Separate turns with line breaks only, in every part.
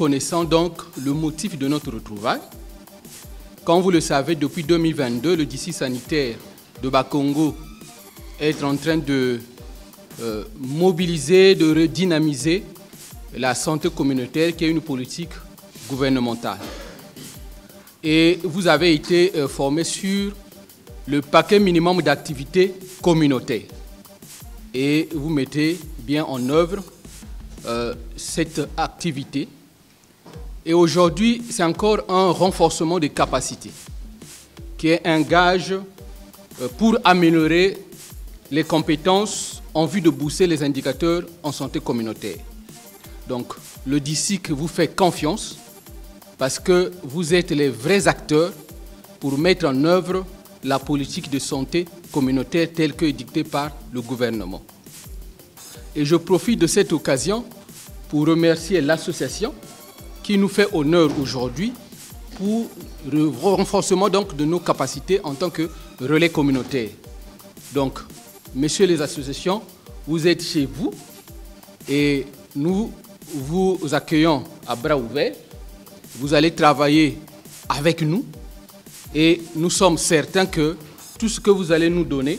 Connaissons donc le motif de notre retrouvaille. Comme vous le savez, depuis 2022, le district sanitaire de Bakongo est en train de euh, mobiliser, de redynamiser la santé communautaire qui est une politique gouvernementale. Et vous avez été euh, formé sur le paquet minimum d'activités communautaires. Et vous mettez bien en œuvre euh, cette activité. Et aujourd'hui, c'est encore un renforcement des capacités, qui est un gage euh, pour améliorer les compétences en vue de booster les indicateurs en santé communautaire. Donc, le DICIC vous fait confiance parce que vous êtes les vrais acteurs pour mettre en œuvre la politique de santé communautaire telle que dictée par le gouvernement. Et je profite de cette occasion pour remercier l'association qui nous fait honneur aujourd'hui pour le renforcement donc de nos capacités en tant que relais communautaire. Donc, messieurs les associations, vous êtes chez vous et nous vous accueillons à bras ouverts. Vous allez travailler avec nous et nous sommes certains que tout ce que vous allez nous donner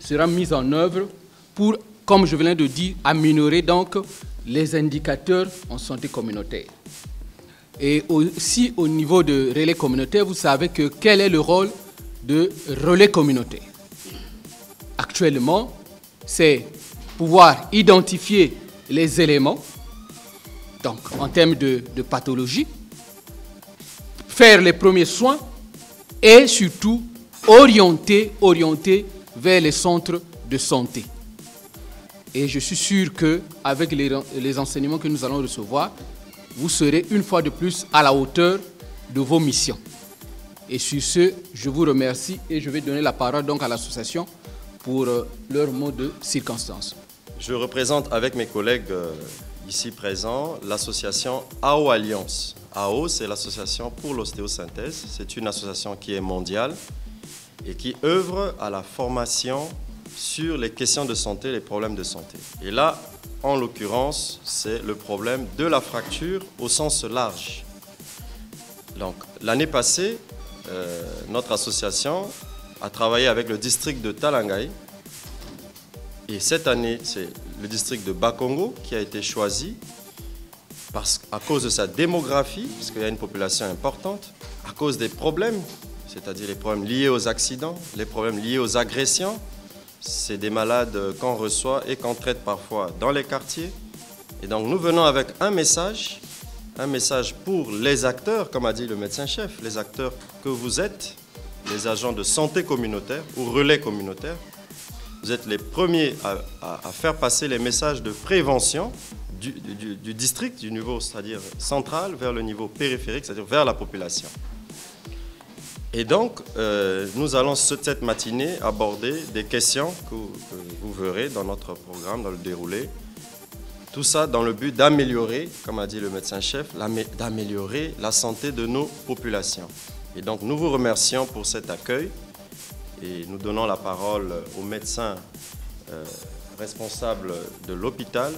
sera mis en œuvre pour, comme je viens de dire, améliorer donc les indicateurs en santé communautaire. Et aussi au niveau de relais communautaire, vous savez que quel est le rôle de relais communautaire? Actuellement, c'est pouvoir identifier les éléments, donc en termes de, pathologie, faire les premiers soins et surtout orienter, orienter vers les centres de santé. Et je suis sûr qu'avec les, les enseignements que nous allons recevoir, vous serez une fois de plus à la hauteur de vos missions. Et sur ce, je vous remercie et je vais donner la parole donc à l'association pour euh, leur mot de circonstance.
Je représente avec mes collègues euh, ici présents l'association AO Alliance. AO, c'est l'association pour l'ostéosynthèse. C'est une association qui est mondiale et qui œuvre à la formation sur les questions de santé, les problèmes de santé. Et là, en l'occurrence, c'est le problème de la fracture au sens large. Donc, l'année passée, euh, notre association a travaillé avec le district de Talangai. Et cette année, c'est le district de Bakongo qui a été choisi parce, à cause de sa démographie, parce qu'il y a une population importante, à cause des problèmes, c'est-à-dire les problèmes liés aux accidents, les problèmes liés aux agressions. C'est des malades qu'on reçoit et qu'on traite parfois dans les quartiers. Et donc nous venons avec un message, un message pour les acteurs, comme a dit le médecin-chef, les acteurs que vous êtes, les agents de santé communautaire ou relais communautaire. Vous êtes les premiers à, faire passer les messages de prévention du, district, du niveau, c'est-à-dire central, vers le niveau périphérique, c'est-à-dire vers la population. Et donc, euh, nous allons cette matinée aborder des questions que, vous verrez dans notre programme, dans le déroulé. Tout ça dans le but d'améliorer, comme a dit le médecin-chef, d'améliorer la santé de nos populations. Et donc, nous vous remercions pour cet accueil et nous donnons la parole au médecin euh, responsable de l'hôpital,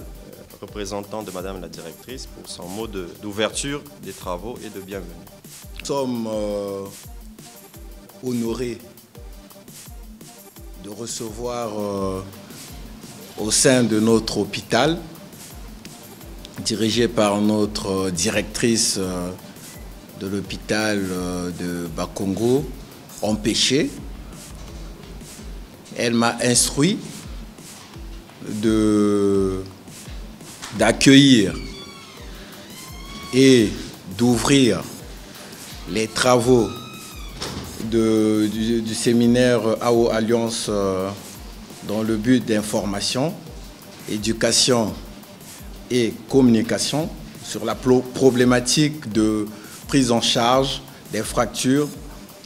représentant de Madame la directrice pour son mot d'ouverture des travaux et de bienvenue.
Nous sommes euh, honorés de recevoir euh, au sein de notre hôpital, dirigé par notre directrice euh, de l'hôpital de Bakongo, empêché. Elle m'a instruit d'accueillir et d'ouvrir les travaux du, séminaire AO Alliance euh, dans le but d'information, éducation et communication sur la problématique de prise en charge des fractures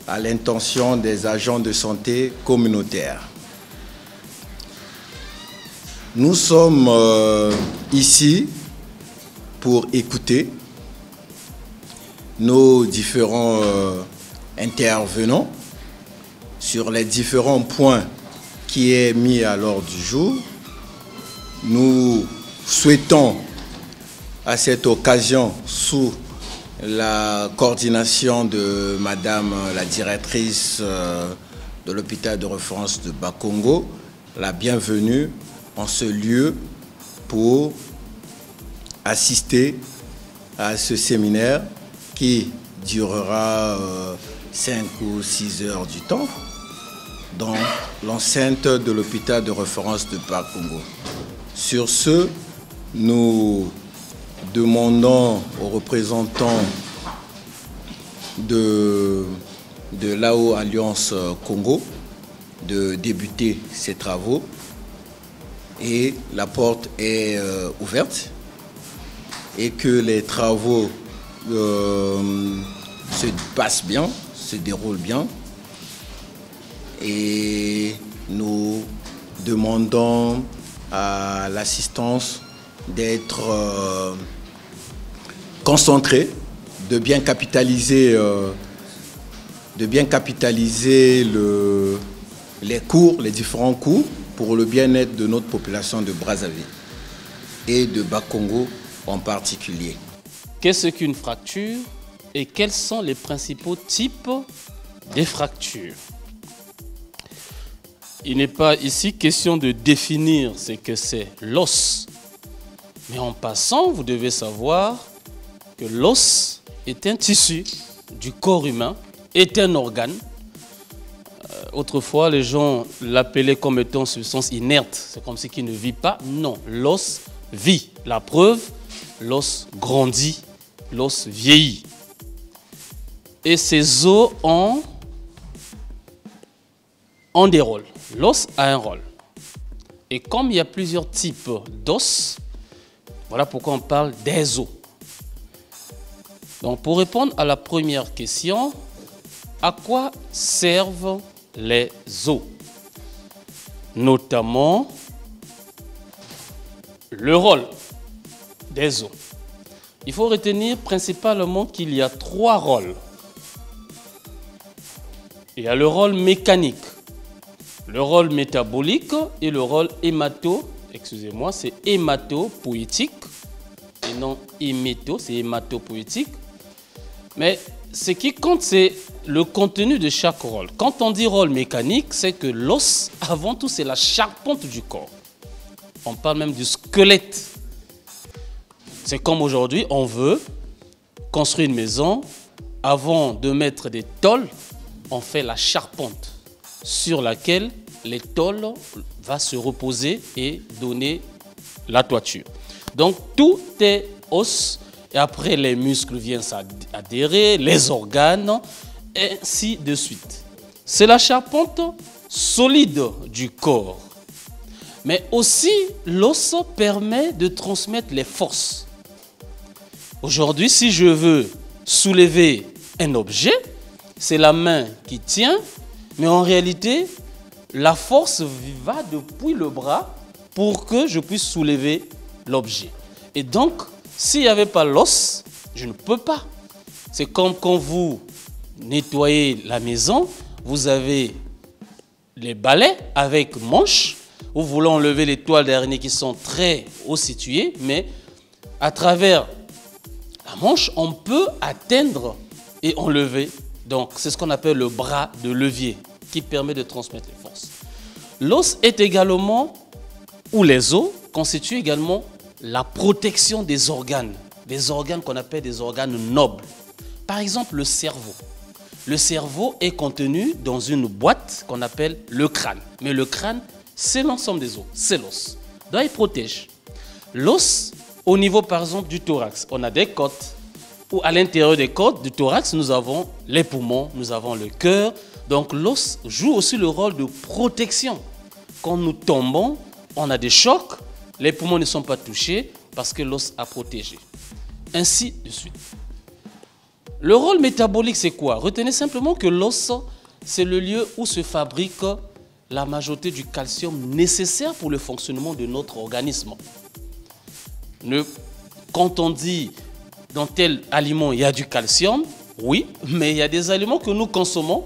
à l'intention des agents de santé communautaires. Nous sommes euh, ici pour écouter nos différents euh, intervenants sur les différents points qui est mis à l'ordre du jour. Nous souhaitons à cette occasion, sous la coordination de Madame la directrice euh, de l'hôpital de référence de Bakongo, la bienvenue en ce lieu pour assister à ce séminaire qui durera 5 euh, ou 6 heures du temps dans l'enceinte de l'hôpital de référence de Bakongo. Sur ce, nous demandons aux représentants de, de l'AO Alliance Congo de débuter ces travaux. Et la porte est euh, ouverte. Et que les travaux euh, se passent bien, se déroulent bien. Et nous demandons à l'assistance d'être euh, concentré, de bien capitaliser, euh, de bien capitaliser le, les cours, les différents cours pour le bien-être de notre population de Brazzaville et de Bas-Congo en particulier.
Qu'est-ce qu'une fracture? Et quels sont les principaux types de fractures? Il n'est pas ici question de définir ce que c'est l'os. Mais en passant, vous devez savoir que l'os est un tissu du corps humain, est un organe. Euh, autrefois, les gens l'appelaient comme étant substance inerte. C'est comme si qu'il ne vit pas. Non, l'os vit. La preuve, l'os grandit, l'os vieillit. Et ces os ont, ont des rôles. L'os a un rôle. Et comme il y a plusieurs types d'os, voilà pourquoi on parle des os. Donc pour répondre à la première question, à quoi servent les os? Notamment le rôle des os. Il faut retenir principalement qu'il y a trois rôles. Il y a le rôle mécanique, le rôle métabolique et le rôle hémato, excusez-moi, c'est hématopoétique et non héméto, c'est hématopoétique. Mais ce qui compte, c'est le contenu de chaque rôle. Quand on dit rôle mécanique, c'est que l'os, avant tout, c'est la charpente du corps. On parle même du squelette. C'est comme aujourd'hui, on veut construire une maison. Avant de mettre des tôles, on fait la charpente sur laquelle les tôles va se reposer et donner la toiture. Donc tout est os et après les muscles viennent s'adhérer, les organes, ainsi de suite. C'est la charpente solide du corps. Mais aussi, l'os permet de transmettre les forces. Aujourd'hui, si je veux soulever un objet, c'est la main qui tient, mais en réalité, la force va depuis le bras pour que je puisse soulever l'objet. Et donc, s'il n'y avait pas l'os, je ne peux pas. C'est comme quand vous nettoyez la maison, vous avez les balais avec manche, vous voulez enlever les toiles d'araignée qui sont très haut situées, mais à travers la manche, on peut atteindre et enlever. Donc, c'est ce qu'on appelle le bras de levier qui permet de transmettre les forces. L'os est également, ou les os, constituent également la protection des organes, des organes qu'on appelle des organes nobles. Par exemple, le cerveau. Le cerveau est contenu dans une boîte qu'on appelle le crâne. Mais le crâne, c'est l'ensemble des os, c'est l'os. Donc il protège. L'os, au niveau par exemple du thorax, on a des côtes. Ou à l'intérieur des côtes du thorax, nous avons les poumons, nous avons le cœur. Donc l'os joue aussi le rôle de protection. Quand nous tombons, on a des chocs, les poumons ne sont pas touchés parce que l'os a protégé. Ainsi de suite. Le rôle métabolique, c'est quoi? Retenez simplement que l'os, c'est le lieu où se fabrique la majorité du calcium nécessaire pour le fonctionnement de notre organisme. quand on dit dans tel aliment il y a du calcium, oui, mais il y a des aliments que nous consommons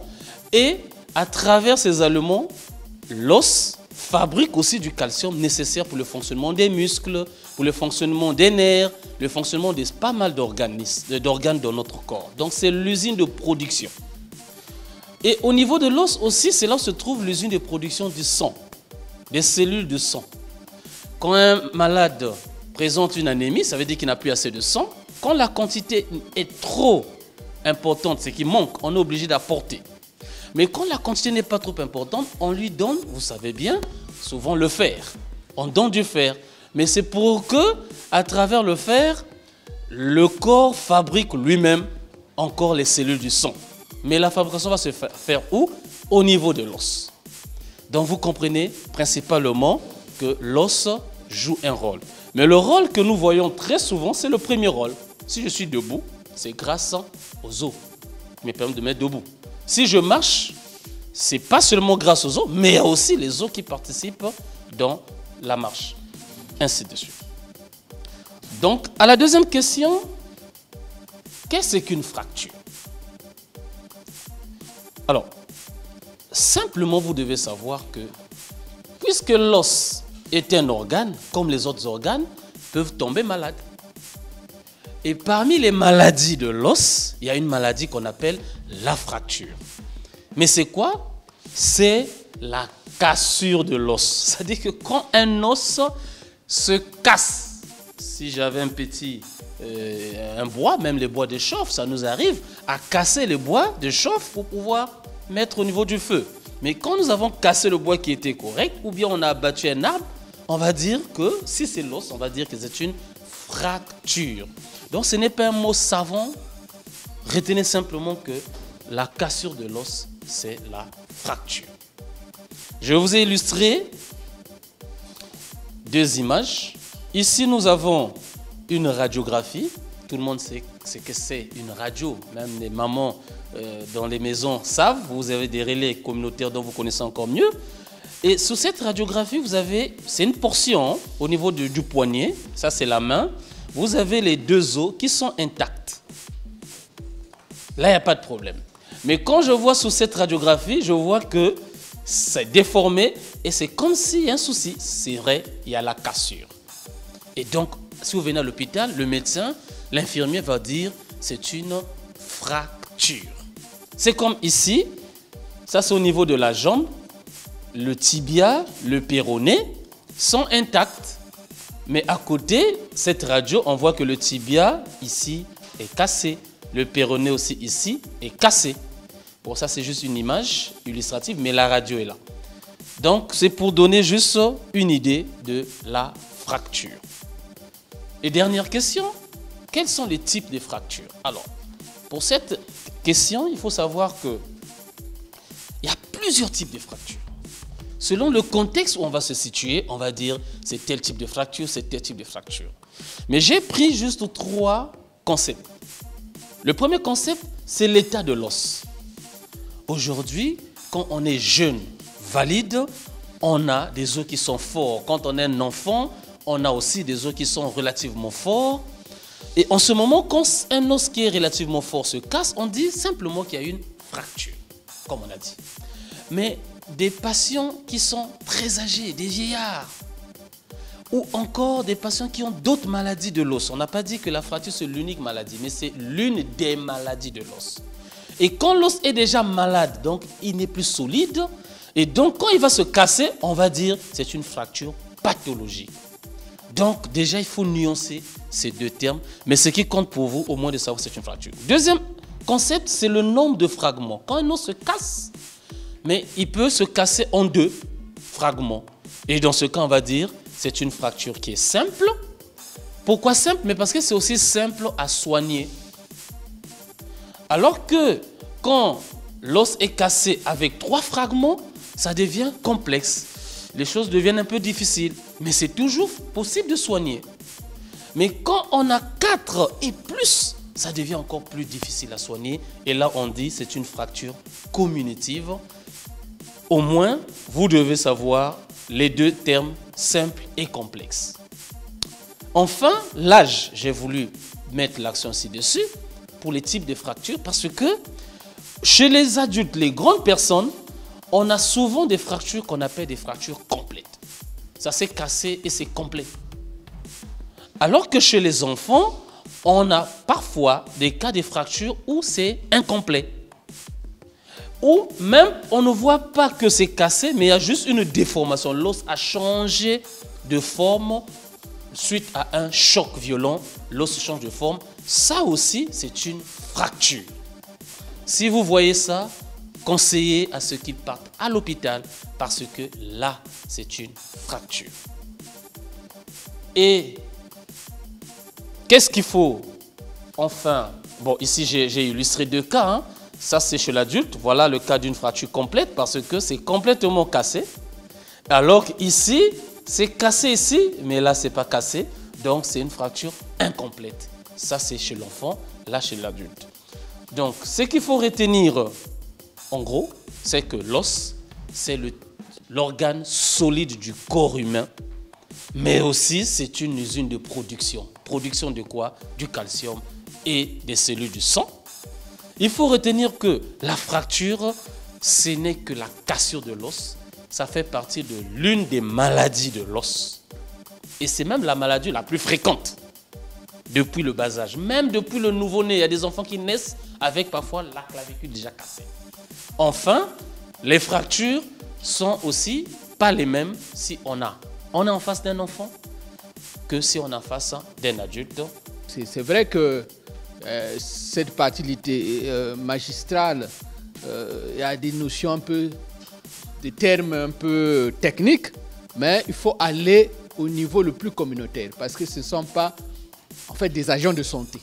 et à travers ces aliments, l'os fabrique aussi du calcium nécessaire pour le fonctionnement des muscles, pour le fonctionnement des nerfs, le fonctionnement de pas mal d'organes dans notre corps. Donc c'est l'usine de production. Et au niveau de l'os aussi, c'est là où se trouve l'usine de production du sang, des cellules de sang. Quand un malade présente une anémie, ça veut dire qu'il n'a plus assez de sang. Quand la quantité est trop importante, c'est qu'il manque, on est obligé d'apporter. Mais quand la quantité n'est pas trop importante, on lui donne, vous savez bien, souvent le fer. On donne du fer. Mais c'est pour que, à travers le fer, le corps fabrique lui-même encore les cellules du sang. Mais la fabrication va se faire où? Au niveau de l'os. Donc vous comprenez principalement que l'os joue un rôle. Mais le rôle que nous voyons très souvent, c'est le premier rôle. Si je suis debout, c'est grâce aux os qui me permettent de mettre debout. Si je marche, c'est pas seulement grâce aux os, mais aussi les os qui participent dans la marche. Ainsi de suite. Donc, à la deuxième question, qu'est-ce qu'une fracture? Alors, simplement, vous devez savoir que, puisque l'os est un organe, comme les autres organes, peuvent tomber malades. Et parmi les maladies de l'os, il y a une maladie qu'on appelle la fracture. Mais c'est quoi? C'est la cassure de l'os. C'est-à-dire que quand un os se casse, si j'avais un petit euh, un bois, même les bois de chauffe, ça nous arrive à casser les bois de chauffe pour pouvoir mettre au niveau du feu. Mais quand nous avons cassé le bois qui était correct, ou bien on a abattu un arbre, on va dire que si c'est l'os, on va dire que c'est une fracture. Donc ce n'est pas un mot savant. Retenez simplement que la cassure de l'os, c'est la fracture. Je vous ai illustré deux images. Ici, nous avons une radiographie. Tout le monde sait ce que c'est une radio. Même les mamans euh, dans les maisons savent. Vous avez des relais communautaires dont vous connaissez encore mieux. Et sous cette radiographie, vous avez, c'est une portion au niveau du poignet. Ça, c'est la main vous avez les deux os qui sont intacts. Là, il n'y a pas de problème. Mais quand je vois sous cette radiographie, je vois que c'est déformé et c'est comme s'il y a un souci. C'est vrai, il y a la cassure. Et donc, si vous venez à l'hôpital, le médecin, l'infirmier va dire c'est une fracture. C'est comme ici, ça c'est au niveau de la jambe, le tibia, le péroné sont intacts. Mais à côté, cette radio, on voit que le tibia ici est cassé. Le péroné aussi ici est cassé. Bon, ça c'est juste une image illustrative, mais la radio est là. Donc c'est pour donner juste une idée de la fracture. Et dernière question, quels sont les types de fractures? Alors, pour cette question, il faut savoir que il y a plusieurs types de fractures. Selon le contexte où on va se situer, on va dire c'est tel type de fracture, c'est tel type de fracture. Mais j'ai pris juste trois concepts. Le premier concept, c'est l'état de l'os. Aujourd'hui, quand on est jeune, valide, on a des os qui sont forts. Quand on est un enfant, on a aussi des os qui sont relativement forts. Et en ce moment, quand un os qui est relativement fort se casse, on dit simplement qu'il y a une fracture, comme on a dit. Mais des patients qui sont très âgés, des vieillards, ou encore des patients qui ont d'autres maladies de l'os. On n'a pas dit que la fracture c'est l'unique maladie, mais c'est l'une des maladies de l'os. Et quand l'os est déjà malade, donc il n'est plus solide, et donc quand il va se casser, on va dire c'est une fracture pathologique. Donc déjà il faut nuancer ces deux termes, mais ce qui compte pour vous au moins de savoir c'est une fracture. Deuxième concept, c'est le nombre de fragments. Quand un os se casse, mais il peut se casser en deux fragments. Et dans ce cas, on va dire, c'est une fracture qui est simple. Pourquoi simple? Mais parce que c'est aussi simple à soigner. Alors que quand l'os est cassé avec trois fragments, ça devient complexe. Les choses deviennent un peu difficiles, mais c'est toujours possible de soigner. Mais quand on a quatre et plus, ça devient encore plus difficile à soigner. Et là, on dit c'est une fracture communitive au moins, vous devez savoir les deux termes simples et complexes. Enfin, l'âge, j'ai voulu mettre l'accent ci-dessus pour les types de fractures parce que chez les adultes, les grandes personnes, on a souvent des fractures qu'on appelle des fractures complètes. ça s'est cassé et c'est complet. Alors que chez les enfants, on a parfois des cas de fractures où c'est incomplet. Ou même on ne voit pas que c'est cassé, mais il y a juste une déformation. L'os a changé de forme suite à un choc violent. L'os change de forme. Ça aussi, c'est une fracture. Si vous voyez ça, conseillez à ceux qui partent à l'hôpital parce que là, c'est une fracture. Et qu'est-ce qu'il faut? Enfin, bon, ici j'ai illustré deux cas. Hein. Ça, c'est chez l'adulte. Voilà le cas d'une fracture complète parce que c'est complètement cassé. Alors qu'ici, c'est cassé ici, mais là, c'est pas cassé. Donc, c'est une fracture incomplète. Ça, c'est chez l'enfant, là, chez l'adulte. Donc, ce qu'il faut retenir, en gros, c'est que l'os, c'est l'organe solide du corps humain, mais aussi c'est une usine de production. Production de quoi? Du calcium et des cellules du sang. Il faut retenir que la fracture, ce n'est que la cassure de l'os. Ça fait partie de l'une des maladies de l'os. Et c'est même la maladie la plus fréquente depuis le bas âge. Même depuis le nouveau-né, il y a des enfants qui naissent avec parfois la clavicule déjà cassée. Enfin, les fractures sont aussi pas les mêmes si on a on est en face d'un enfant que si on est en face d'un adulte.
C'est vrai que euh, cette partie euh, magistrale, euh, il y a des notions un peu, des termes un peu techniques, mais il faut aller au niveau le plus communautaire parce que ce ne sont pas en fait des agents de santé,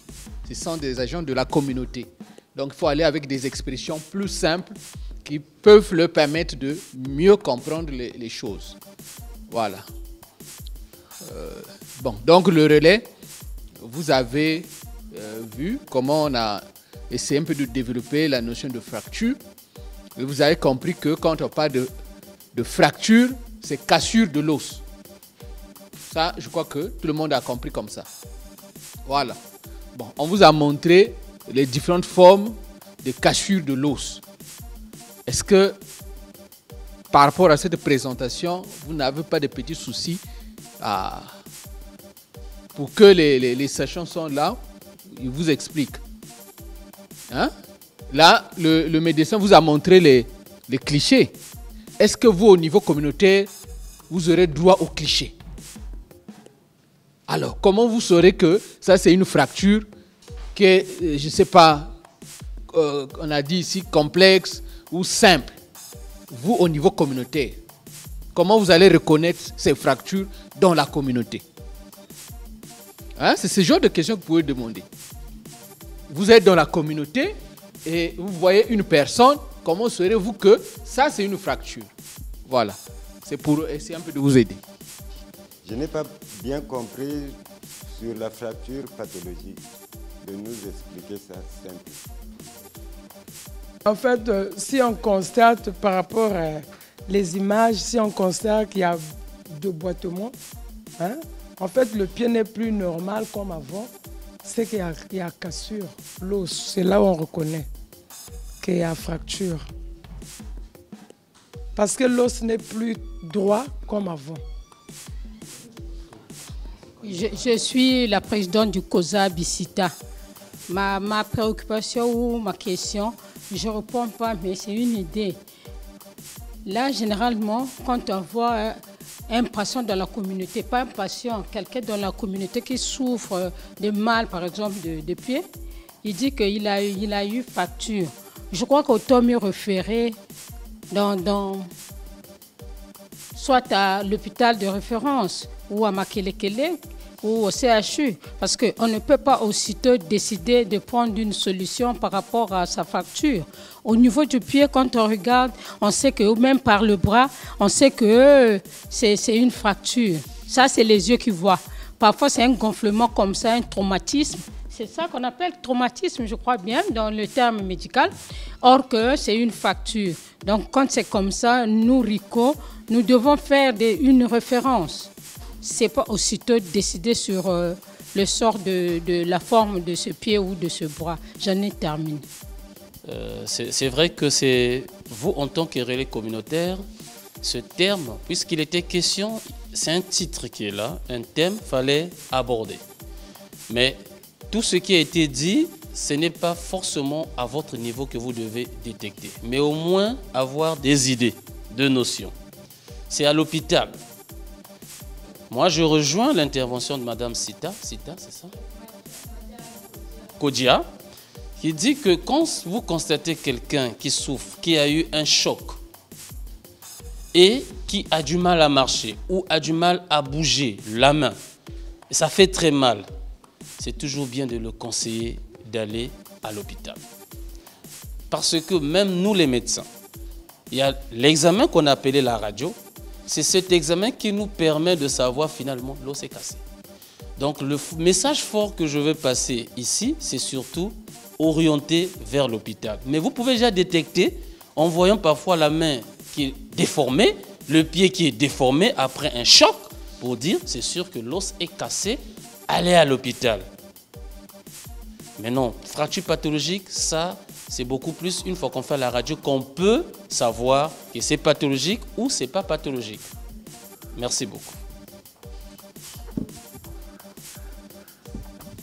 ce sont des agents de la communauté. Donc il faut aller avec des expressions plus simples qui peuvent leur permettre de mieux comprendre les, choses. Voilà. Bon, donc le relais, vous avez euh, vu comment on a essayé un peu de développer la notion de fracture. Et vous avez compris que quand on parle de, de fracture, c'est cassure de l'os. Ça, je crois que tout le monde a compris comme ça. Voilà. Bon, on vous a montré les différentes formes de cassure de l'os. Est-ce que par rapport à cette présentation, vous n'avez pas de petits soucis pour que les, les, sachants sont là, ils vous expliquent. Hein? Là, le, médecin vous a montré les, clichés. Est-ce que vous, au niveau communautaire, vous aurez droit aux clichés? Alors, comment vous saurez que ça, c'est une fracture qui est, euh, je ne sais pas, euh, on a dit ici complexe ou simple, vous au niveau communautaire, comment vous allez reconnaître ces fractures dans la communauté? Hein? C'est ce genre de questions que vous pouvez demander. Vous êtes dans la communauté et vous voyez une personne, comment saurez-vous que ça c'est une fracture? Voilà, c'est pour essayer un peu de vous aider.
Je n'ai pas bien compris sur la fracture pathologique de nous expliquer ça simple.
En fait, euh, si on constate par rapport les images, si on constate qu'il y a deux boitements, hein, en fait, le pied n'est plus normal comme avant. C'est qu'il y, a cassure, l'os. C'est là où on reconnaît qu'il y a fracture. Parce que l'os n'est plus droit comme avant.
Je, suis la présidente du COSA Bicita. Ma, ma préoccupation ou ma question, je ne réponds pas, mais c'est une idée. Là, généralement, quand on voit un patient dans la communauté, pas un patient, quelqu'un dans la communauté qui souffre de mal, par exemple, de, pied, il dit qu'il a, il a eu facture. Je crois qu'autant mieux référer dans, dans, soit à l'hôpital de référence ou à Makelekele ou au CHU, parce qu'on ne peut pas aussitôt décider de prendre une solution par rapport à sa fracture. Au niveau du pied, quand on regarde, on sait que même par le bras, on sait que euh, c'est une fracture. Ça, c'est les yeux qui voient. Parfois, c'est un gonflement comme ça, un traumatisme. C'est ça qu'on appelle traumatisme, je crois bien, dans le terme médical. Or que c'est une fracture. Donc, quand c'est comme ça, nous, RICO, nous devons faire une référence c'est pas aussitôt décider sur euh, le sort de, la forme de ce pied ou de ce bras. J'en ai terminé.
Euh, c'est vrai que c'est vous, en tant que relais communautaire, ce terme, puisqu'il était question, c'est un titre qui est là, un thème, fallait aborder. Mais tout ce qui a été dit, ce n'est pas forcément à votre niveau que vous devez détecter, mais au moins avoir des idées, de notions. C'est à l'hôpital. Moi, je rejoins l'intervention de Madame Sita, Sita, c'est ça? Kodia, qui dit que quand vous constatez quelqu'un qui souffre, qui a eu un choc, et qui a du mal à marcher ou a du mal à bouger la main, ça fait très mal, c'est toujours bien de le conseiller d'aller à l'hôpital. Parce que même nous les médecins, il y a l'examen qu'on a appelé la radio, c'est cet examen qui nous permet de savoir finalement l'os est cassé. Donc le message fort que je veux passer ici, c'est surtout orienter vers l'hôpital. Mais vous pouvez déjà détecter en voyant parfois la main qui est déformée, le pied qui est déformé après un choc, pour dire c'est sûr que l'os est cassé, allez à l'hôpital. Mais non, fracture pathologique, ça, c'est beaucoup plus une fois qu'on fait la radio qu'on peut savoir que c'est pathologique ou c'est pas pathologique. Merci beaucoup.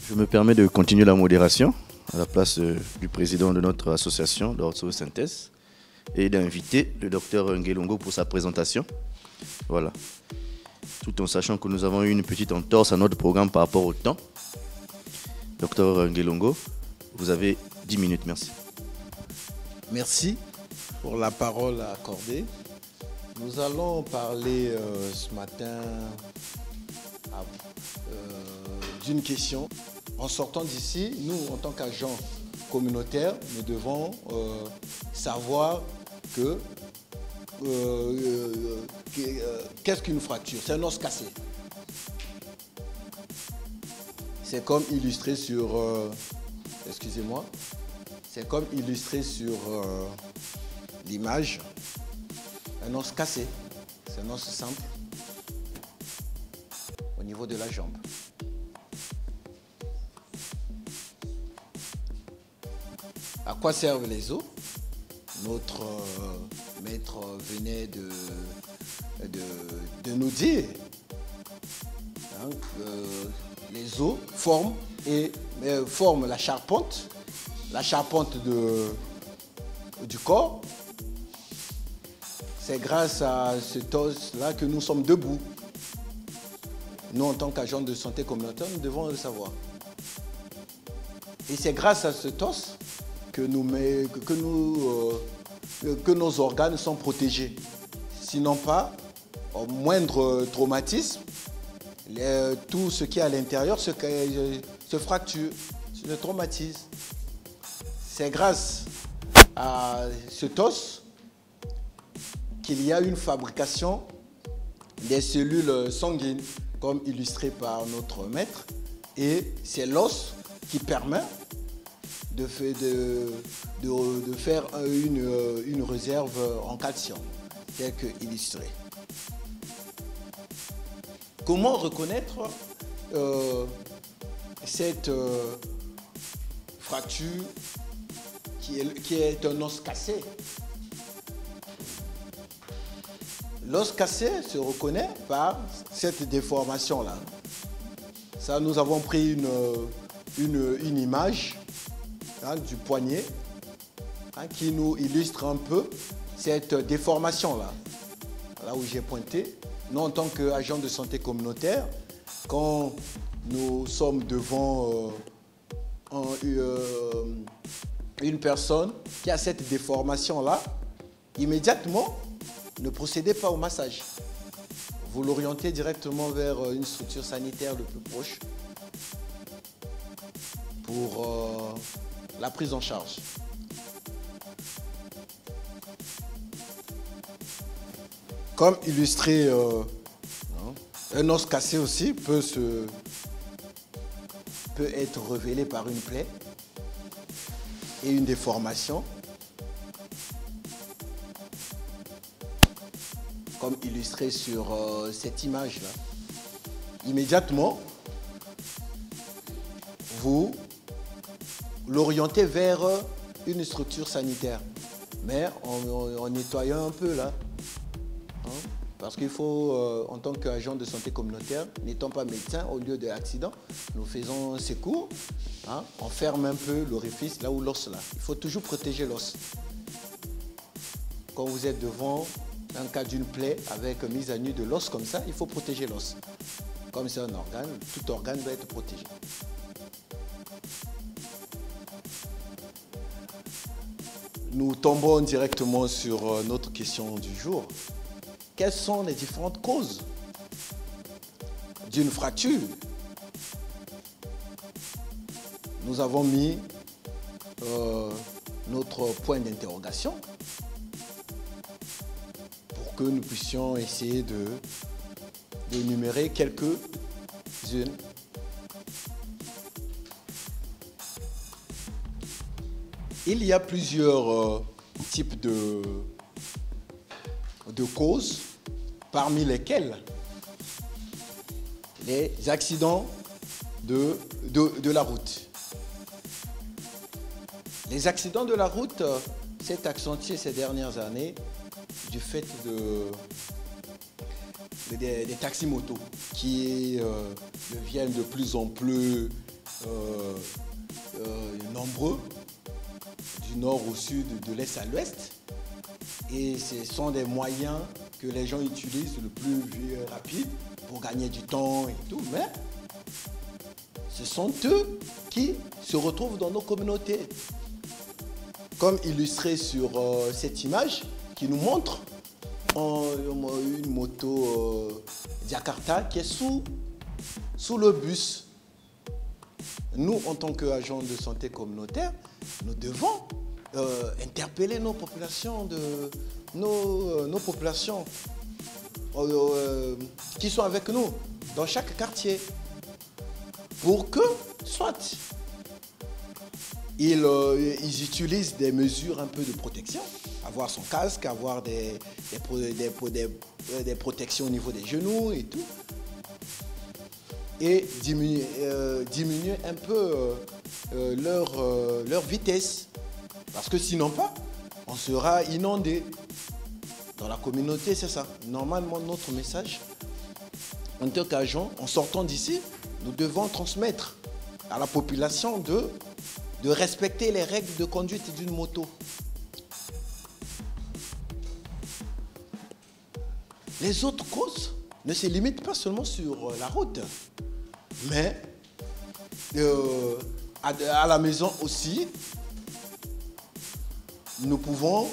Je me permets de continuer la modération à la place euh, du président de notre association d'orthosynthèse et d'inviter le docteur Ngelongo pour sa présentation. Voilà. Tout en sachant que nous avons eu une petite entorse à notre programme par rapport au temps. Docteur Ngelongo, vous avez 10 minutes, merci.
Merci pour la parole accordée. Nous allons parler euh, ce matin euh, d'une question. En sortant d'ici, nous, en tant qu'agents communautaires, nous devons euh, savoir que qu'est-ce qu'une fracture? C'est un os cassé. C'est comme illustré sur, excusez-moi, c'est comme illustré sur l'image, un os cassé. C'est un os simple au niveau de la jambe. À quoi servent les os? Notre euh, maître venait de, nous dire hein, que les os forment, et, euh, forment la charpente, la charpente du corps. C'est grâce à cet os-là que nous sommes debout. Nous, en tant qu'agents de santé communautaire, nous devons le savoir. Et c'est grâce à cet os que, nous, euh, que nos organes sont protégés. Sinon pas, au moindre traumatisme, tout ce qui est à l'intérieur se fracture, se traumatise. C'est grâce à cet os qu'il y a une fabrication des cellules sanguines, comme illustré par notre maître, et c'est l'os qui permet de, faire une, réserve en calcium, tel que illustré. Comment reconnaître euh, cette euh, fracture qui est, un os cassé. L'os cassé se reconnaît par cette déformation-là. Ça, nous avons pris une, une, image hein, du poignet hein, qui nous illustre un peu cette déformation-là. Là où j'ai pointé, nous en tant qu'agent de santé communautaire, quand nous sommes devant euh, euh, une personne qui a cette déformation-là, immédiatement, ne procédez pas au massage. Vous l'orientez directement vers euh, une structure sanitaire le plus proche pour euh, la prise en charge. Comme illustré, euh, hein, un os cassé aussi peut, se, peut être révélé par une plaie une déformation, comme illustré sur euh, cette image-là. Immédiatement, vous l'orientez vers une structure sanitaire, mais en, nettoyant un peu là. Hein. Parce qu'il faut, euh, en tant qu'agent de santé communautaire, n'étant pas médecin, au lieu de l'accident, nous faisons secours. Hein, on ferme un peu l'orifice là où l'os là. Il faut toujours protéger l'os. Quand vous êtes devant un cas d'une plaie avec mise à nu de l'os comme ça, il faut protéger l'os. Comme c'est un organe, tout organe doit être protégé. Nous tombons directement sur euh, notre question du jour. Quelles sont les différentes causes d'une fracture? Nous avons mis euh, notre point d'interrogation pour que nous puissions essayer de d'énumérer quelques-unes. Il y a plusieurs euh, types de, de causes, parmi lesquelles les accidents de, la route. Les accidents de la route euh, s'est accentué ces dernières années du fait de, des, taxis-motos qui euh, deviennent de plus en plus euh, nombreux du nord au sud, de l'est à l'ouest. Et ce sont des moyens que les gens utilisent le plus rapide pour gagner du temps et tout. Mais ce sont eux qui se retrouvent dans nos communautés. Comme illustré sur euh, cette image qui nous montre une moto euh, Jakarta qui est sous, sous le bus. Nous, en tant qu'agents de santé communautaire, nous devons euh, interpeller nos populations, de, nos, euh, nos populations euh, euh, qui sont avec nous dans chaque quartier pour que, soit, ils, ils utilisent des mesures un peu de protection, avoir son casque, avoir des, des, des pro- des- des protections au niveau des genoux et tout, et diminuer, diminuer un peu leur, leur vitesse. Parce que sinon pas, on sera inondé. Dans la communauté, c'est ça. Normalement, notre message, en tant qu'agent, en sortant d'ici, nous devons transmettre à la population de, de respecter les règles de conduite d'une moto. Les autres causes ne se limitent pas seulement sur euh, la route, mais euh, à, à la maison aussi, nous pouvons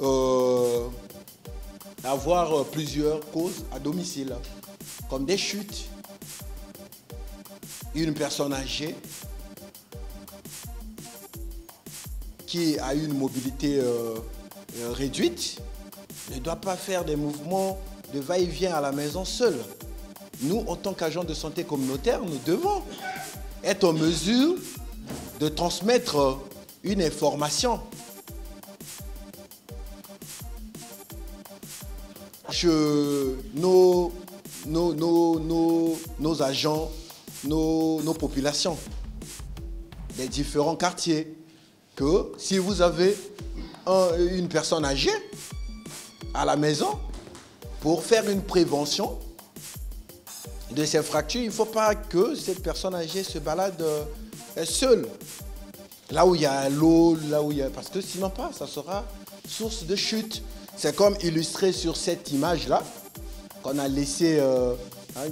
euh, avoir euh, plusieurs causes à domicile, comme des chutes, une personne âgée qui a une mobilité euh, réduite ne doit pas faire des mouvements de va-et-vient à la maison seul. Nous, en tant qu'agents de santé communautaire, nous devons être en mesure de transmettre une information. Je, nos, agents, nos, populations des différents quartiers, que si vous avez un- une personne âgée à la maison, pour faire une prévention de ces fractures, il ne faut pas que cette personne âgée se balade euh, seule. Là où il y a l'eau, là. Parce que sinon pas, ça sera source de chute. C'est comme illustré sur cette image-là, qu'on a laissé euh, hein,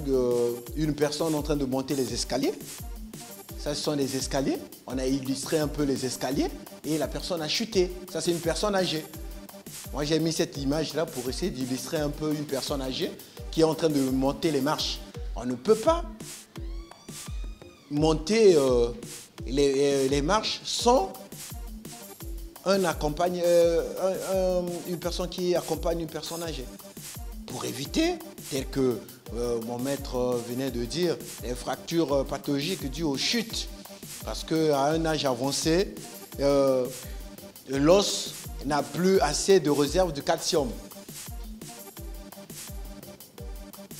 une personne en train de monter les escaliers. Ça, ce sont des escaliers. On a illustré un peu les escaliers et la personne a chuté. Ça, c'est une personne âgée. Moi, j'ai mis cette image-là pour essayer d'illustrer un peu une personne âgée qui est en train de monter les marches. On ne peut pas monter euh, euh, les marches sans un accompagne, euh, un- un- une personne qui accompagne une personne âgée. Pour éviter, tel que euh, mon maître euh, venait de dire, les fractures pathologiques dues aux chutes. Parce qu'à un âge avancé, l'os n'a plus assez de réserve de calcium.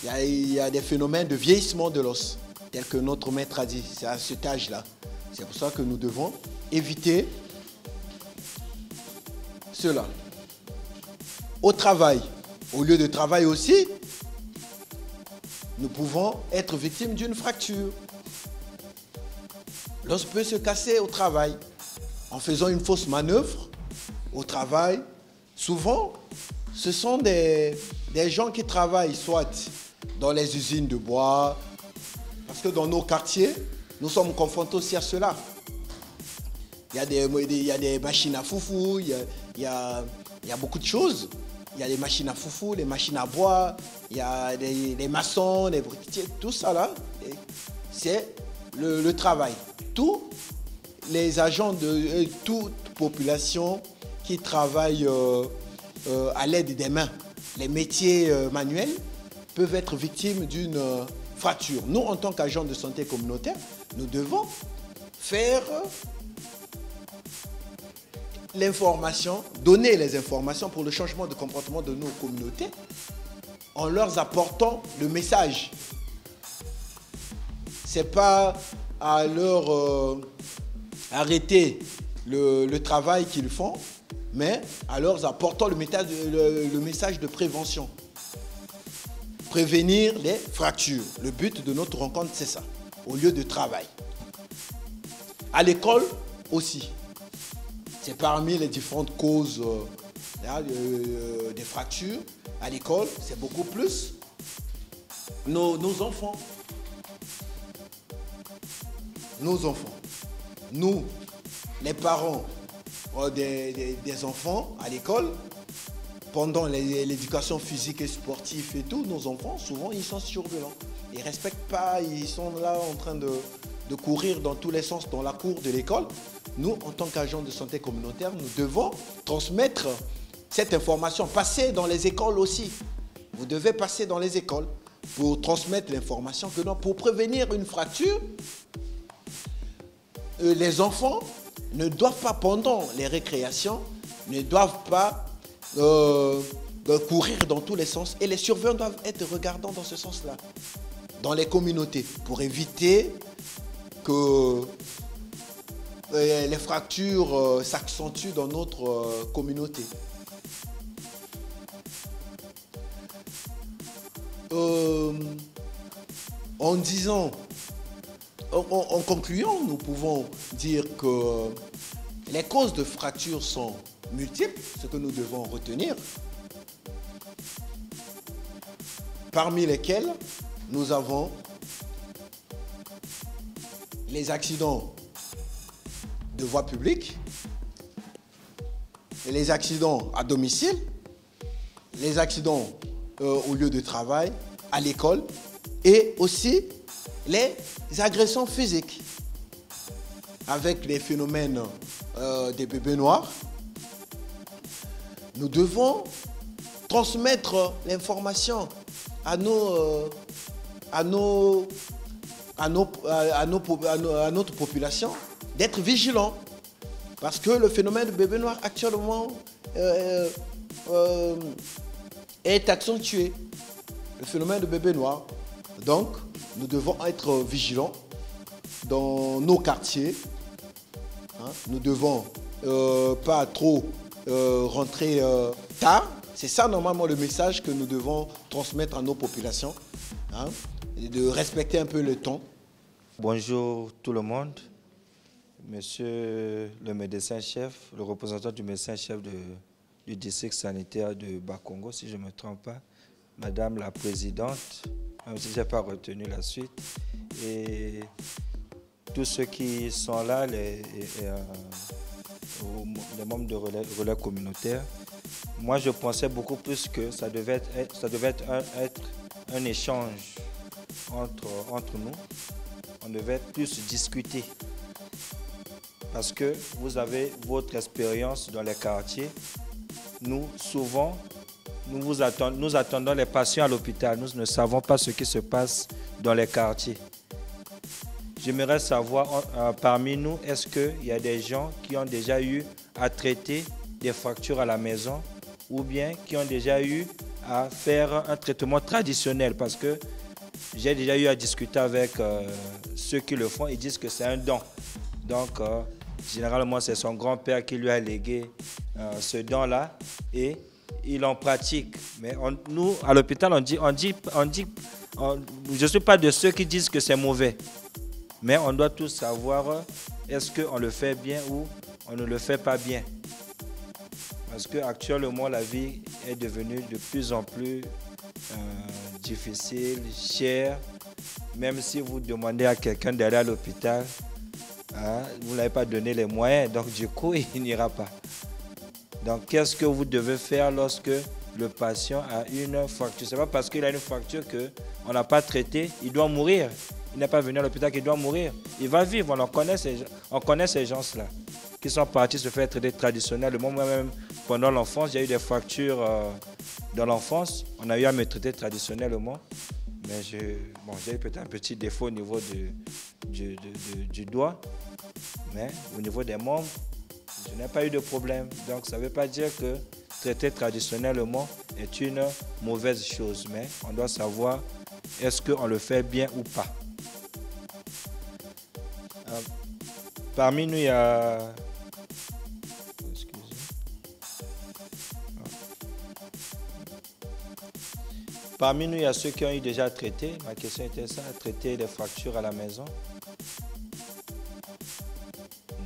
Il y, a, il y a des phénomènes de vieillissement de l'os, tel que notre maître a dit, c'est à cet âge-là. C'est pour ça que nous devons éviter Au travail, Au lieu de travail aussi, nous pouvons être victimes d'une fracture. L'os peut se casser au travail en faisant une fausse manœuvre au travail. Souvent, ce sont des gens qui travaillent soit dans les usines de bois, parce que dans nos quartiers, nous sommes confrontés aussi à cela. Il y a des, y a des machines à foufou, il y a, y a- beaucoup de choses. Il y a des machines à foufou, les machines à bois, il y a des, des maçons, des briquetiers, tout ça là, c'est le, travail. Tous les agents de euh, toute population qui travaillent euh, euh, à l'aide des mains, les métiers manuels, peuvent être victimes d'une fracture. Nous, en tant qu'agents de santé communautaire, nous devons faire l'information, donner les informations pour le changement de comportement de nos communautés en leur apportant le message. C'est pas à leur euh, arrêter le, travail qu'ils font, mais à leur apportant le- le message de prévention. Prévenir les fractures. Le but de notre rencontre, c'est ça, au lieu de travail. À l'école aussi. C'est parmi les différentes causes euh, là, euh, des fractures. À l'école, c'est beaucoup plus nos, enfants. Nos enfants. Nous, les parents euh, des, enfants à l'école, pendant l'éducation physique et sportive et tout, nos enfants, souvent, ils sont surveillants. Ils ne respectent pas, ils sont là en train de, de courir dans tous les sens dans la cour de l'école. Nous, en tant qu'agents de santé communautaire, nous devons transmettre cette information, passer dans les écoles aussi. Vous devez passer dans les écoles pour transmettre l'information que non, pour prévenir une fracture, euh, les enfants ne doivent pas, pendant les récréations, ne doivent pas euh, euh, courir dans tous les sens. Et les surveillants doivent être regardants dans ce sens-là, dans les communautés, pour éviter que euh, les fractures euh, s'accentuent dans notre euh, communauté. En disant en- en concluant, nous pouvons dire que les causes de fractures sont multiples, ce que nous devons retenir, parmi lesquelles nous avons les accidents de voie publique, les accidents à domicile, les accidents euh, au lieu de travail, à l'école, et aussi les agressions physiques, avec les phénomènes euh, des bébés noirs. Nous devons transmettre l'information à nos, euh, à nos, à notre population d'être vigilants. Parce que le phénomène de bébé noir actuellement euh, euh, est accentué. Le phénomène de bébé noir. Donc, nous devons être vigilants dans nos quartiers. Hein, Nous devons euh, pas trop euh, rentrer euh, tard. C'est ça normalement le message que nous devons transmettre à nos populations. hein, de respecter un peu le temps.
Bonjour tout le monde. Monsieur le médecin-chef, le représentant du médecin-chef de- du district sanitaire de Bakongo, si je ne me trompe pas, Madame la Présidente, même si je n'ai pas retenu la suite, et tous ceux qui sont là, les, euh, membres de relais, relais communautaire, moi je pensais beaucoup plus que ça devait être un échange entre, entre nous on devait plus discuter. Parce que vous avez votre expérience dans les quartiers. Nous, souvent, nous, vous attendons, nous attendons les patients à l'hôpital. Nous ne savons pas ce qui se passe dans les quartiers. J'aimerais savoir, euh, parmi nous, est-ce qu'il y a des gens qui ont déjà eu à traiter des fractures à la maison ou bien qui ont déjà eu à faire un traitement traditionnel? Parce que j'ai déjà eu à discuter avec euh, ceux qui le font. Ils disent que c'est un don. Donc, euh, généralement, c'est son grand-père qui lui a légué euh, ce don-là. Et il en pratique. Mais nous, à l'hôpital, on dit, on dit, on dit, on- je ne suis pas de ceux qui disent que c'est mauvais. Mais on doit tous savoir est-ce qu'on le fait bien ou on ne le fait pas bien. Parce qu'actuellement, la vie est devenue de plus en plus difficile, chère. Même si vous demandez à quelqu'un d'aller à l'hôpital, hein, vous n'avez pas donné les moyens, donc du coup, il n'ira pas. Donc, qu'est-ce que vous devez faire lorsque le patient a une fracture? Ce n'est pas parce qu'il a une fracture qu'on n'a pas traité, il doit mourir. Il n'est pas venu à l'hôpital qu'il doit mourir. Il va vivre, on connaît ces gens-là qui sont partis se faire traiter traditionnellement. Moi-même, pendant l'enfance, il y a eu des fractures euh, dans l'enfance. On a eu à me traiter traditionnellement. Mais bon, j'ai eu peut-être un petit défaut au niveau du, du- du- du- du doigt. Mais au niveau des membres, je n'ai pas eu de problème. Donc ça ne veut pas dire que traiter traditionnellement est une mauvaise chose. Mais on doit savoir est-ce qu'on le fait bien ou pas? Euh, parmi nous, il y a... Parmi nous, il y a ceux qui ont eu déjà traité. Ma question était ça, traiter les fractures à la maison?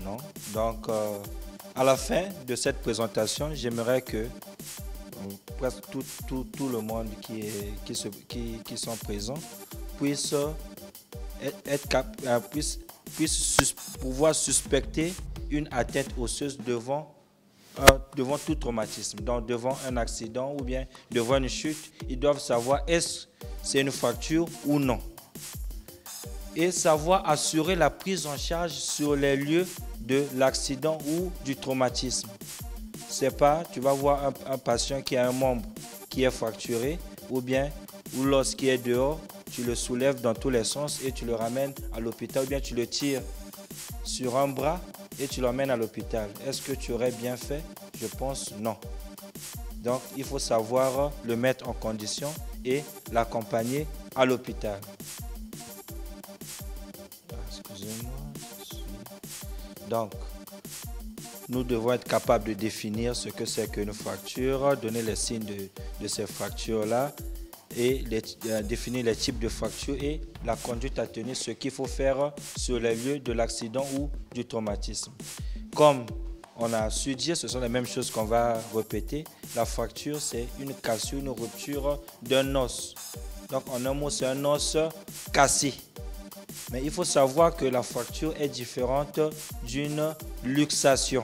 Non. Donc, euh, à la fin de cette présentation, j'aimerais que euh, presque tout, le monde qui, est, sont présents puisse, euh, pouvoir suspecter une atteinte osseuse devant, euh, devant tout traumatisme, donc devant un accident ou bien devant une chute. Ils doivent savoir est-ce c'est une fracture ou non et savoir assurer la prise en charge sur les lieux de l'accident ou du traumatisme. C'est pas, tu vas voir un, un patient qui a un membre qui est fracturé ou bien ou l'os qui est dehors, tu le soulèves dans tous les sens et tu le ramènes à l'hôpital ou bien tu le tires sur un bras et tu l'emmènes à l'hôpital. Est-ce que tu aurais bien fait? Je pense non. Donc il faut savoir le mettre en condition et l'accompagner à l'hôpital. Ah, Excusez-moi. Donc, nous devons être capables de définir ce que c'est qu'une fracture, donner les signes de, de ces fractures-là et euh, définir les types de fractures et la conduite à tenir, ce qu'il faut faire sur les lieux de l'accident ou du traumatisme. Comme on a su dire, ce sont les mêmes choses qu'on va répéter. La fracture, c'est une cassure, une rupture d'un os. Donc, en un mot, c'est un os cassé. Mais il faut savoir que la fracture est différente d'une luxation.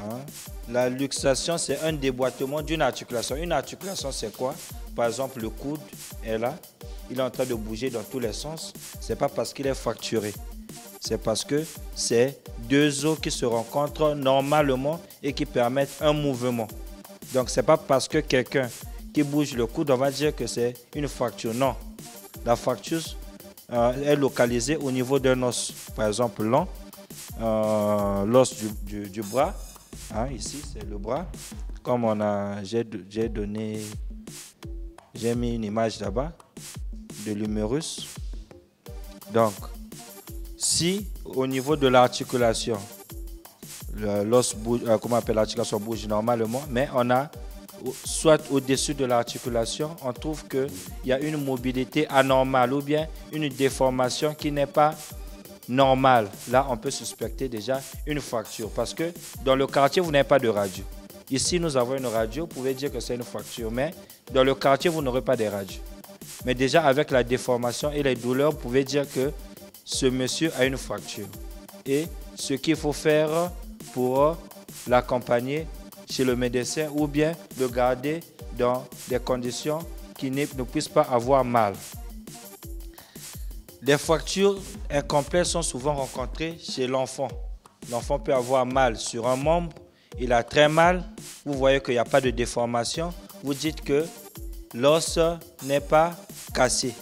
Hein? La luxation, c'est un déboîtement d'une articulation. Une articulation, c'est quoi? Par exemple, le coude est là, il est en train de bouger dans tous les sens. C'est pas parce qu'il est fracturé. C'est parce que c'est deux os qui se rencontrent normalement et qui permettent un mouvement. Donc, c'est pas parce que quelqu'un qui bouge le coude, on va dire que c'est une fracture. Non. La fracture euh, est localisée au niveau d'un os. Par exemple, euh, l'os du bras. Hein, ici, c'est le bras. Comme on a, j'ai donné, j'ai mis une image là-bas de l'humérus. Donc, si au niveau de l'articulation, l'os bouge, euh, comment appelle l'articulation bouge normalement, mais on a soit au-dessus de l'articulation, on trouve qu'il y a une mobilité anormale ou bien une déformation qui n'est pas normale. Là, on peut suspecter déjà une fracture parce que dans le quartier, vous n'avez pas de radio. Ici, nous avons une radio, vous pouvez dire que c'est une fracture, mais dans le quartier, vous n'aurez pas de radio. Mais déjà, avec la déformation et les douleurs, vous pouvez dire que ce monsieur a une fracture. Et ce qu'il faut faire pour l'accompagner chez le médecin ou bien le garder dans des conditions qui ne puissent pas avoir mal. Les fractures incomplètes sont souvent rencontrées chez l'enfant. L'enfant peut avoir mal sur un membre, il a très mal, vous voyez qu'il n'y a pas de déformation, vous dites que l'os n'est pas cassé.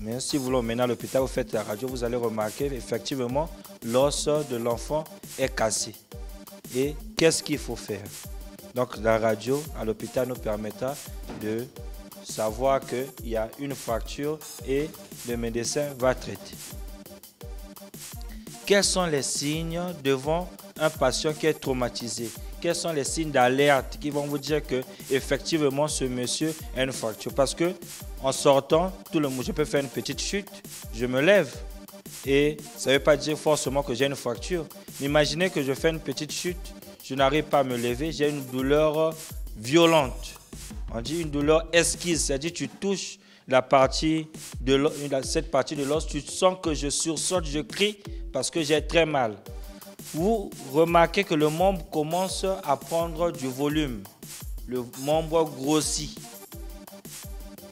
Mais si vous l'emmenez à l'hôpital, vous faites la radio, vous allez remarquer effectivement l'os de l'enfant est cassé. Et qu'est-ce qu'il faut faire? Donc la radio à l'hôpital nous permettra de savoir qu'il y a une fracture et le médecin va traiter. Quels sont les signes devant un patient qui est traumatisé? Quels sont les signes d'alerte qui vont vous dire que effectivement ce monsieur a une fracture? Parce que en sortant, tout le monde, je peux faire une petite chute, je me lève. Et ça ne veut pas dire forcément que j'ai une fracture. Imaginez que je fais une petite chute, je n'arrive pas à me lever, j'ai une douleur violente. On dit une douleur esquisse, c'est-à-dire tu touches la partie de cette partie de l'os, tu sens que je sursaute, je crie parce que j'ai très mal. Vous remarquez que le membre commence à prendre du volume. Le membre grossit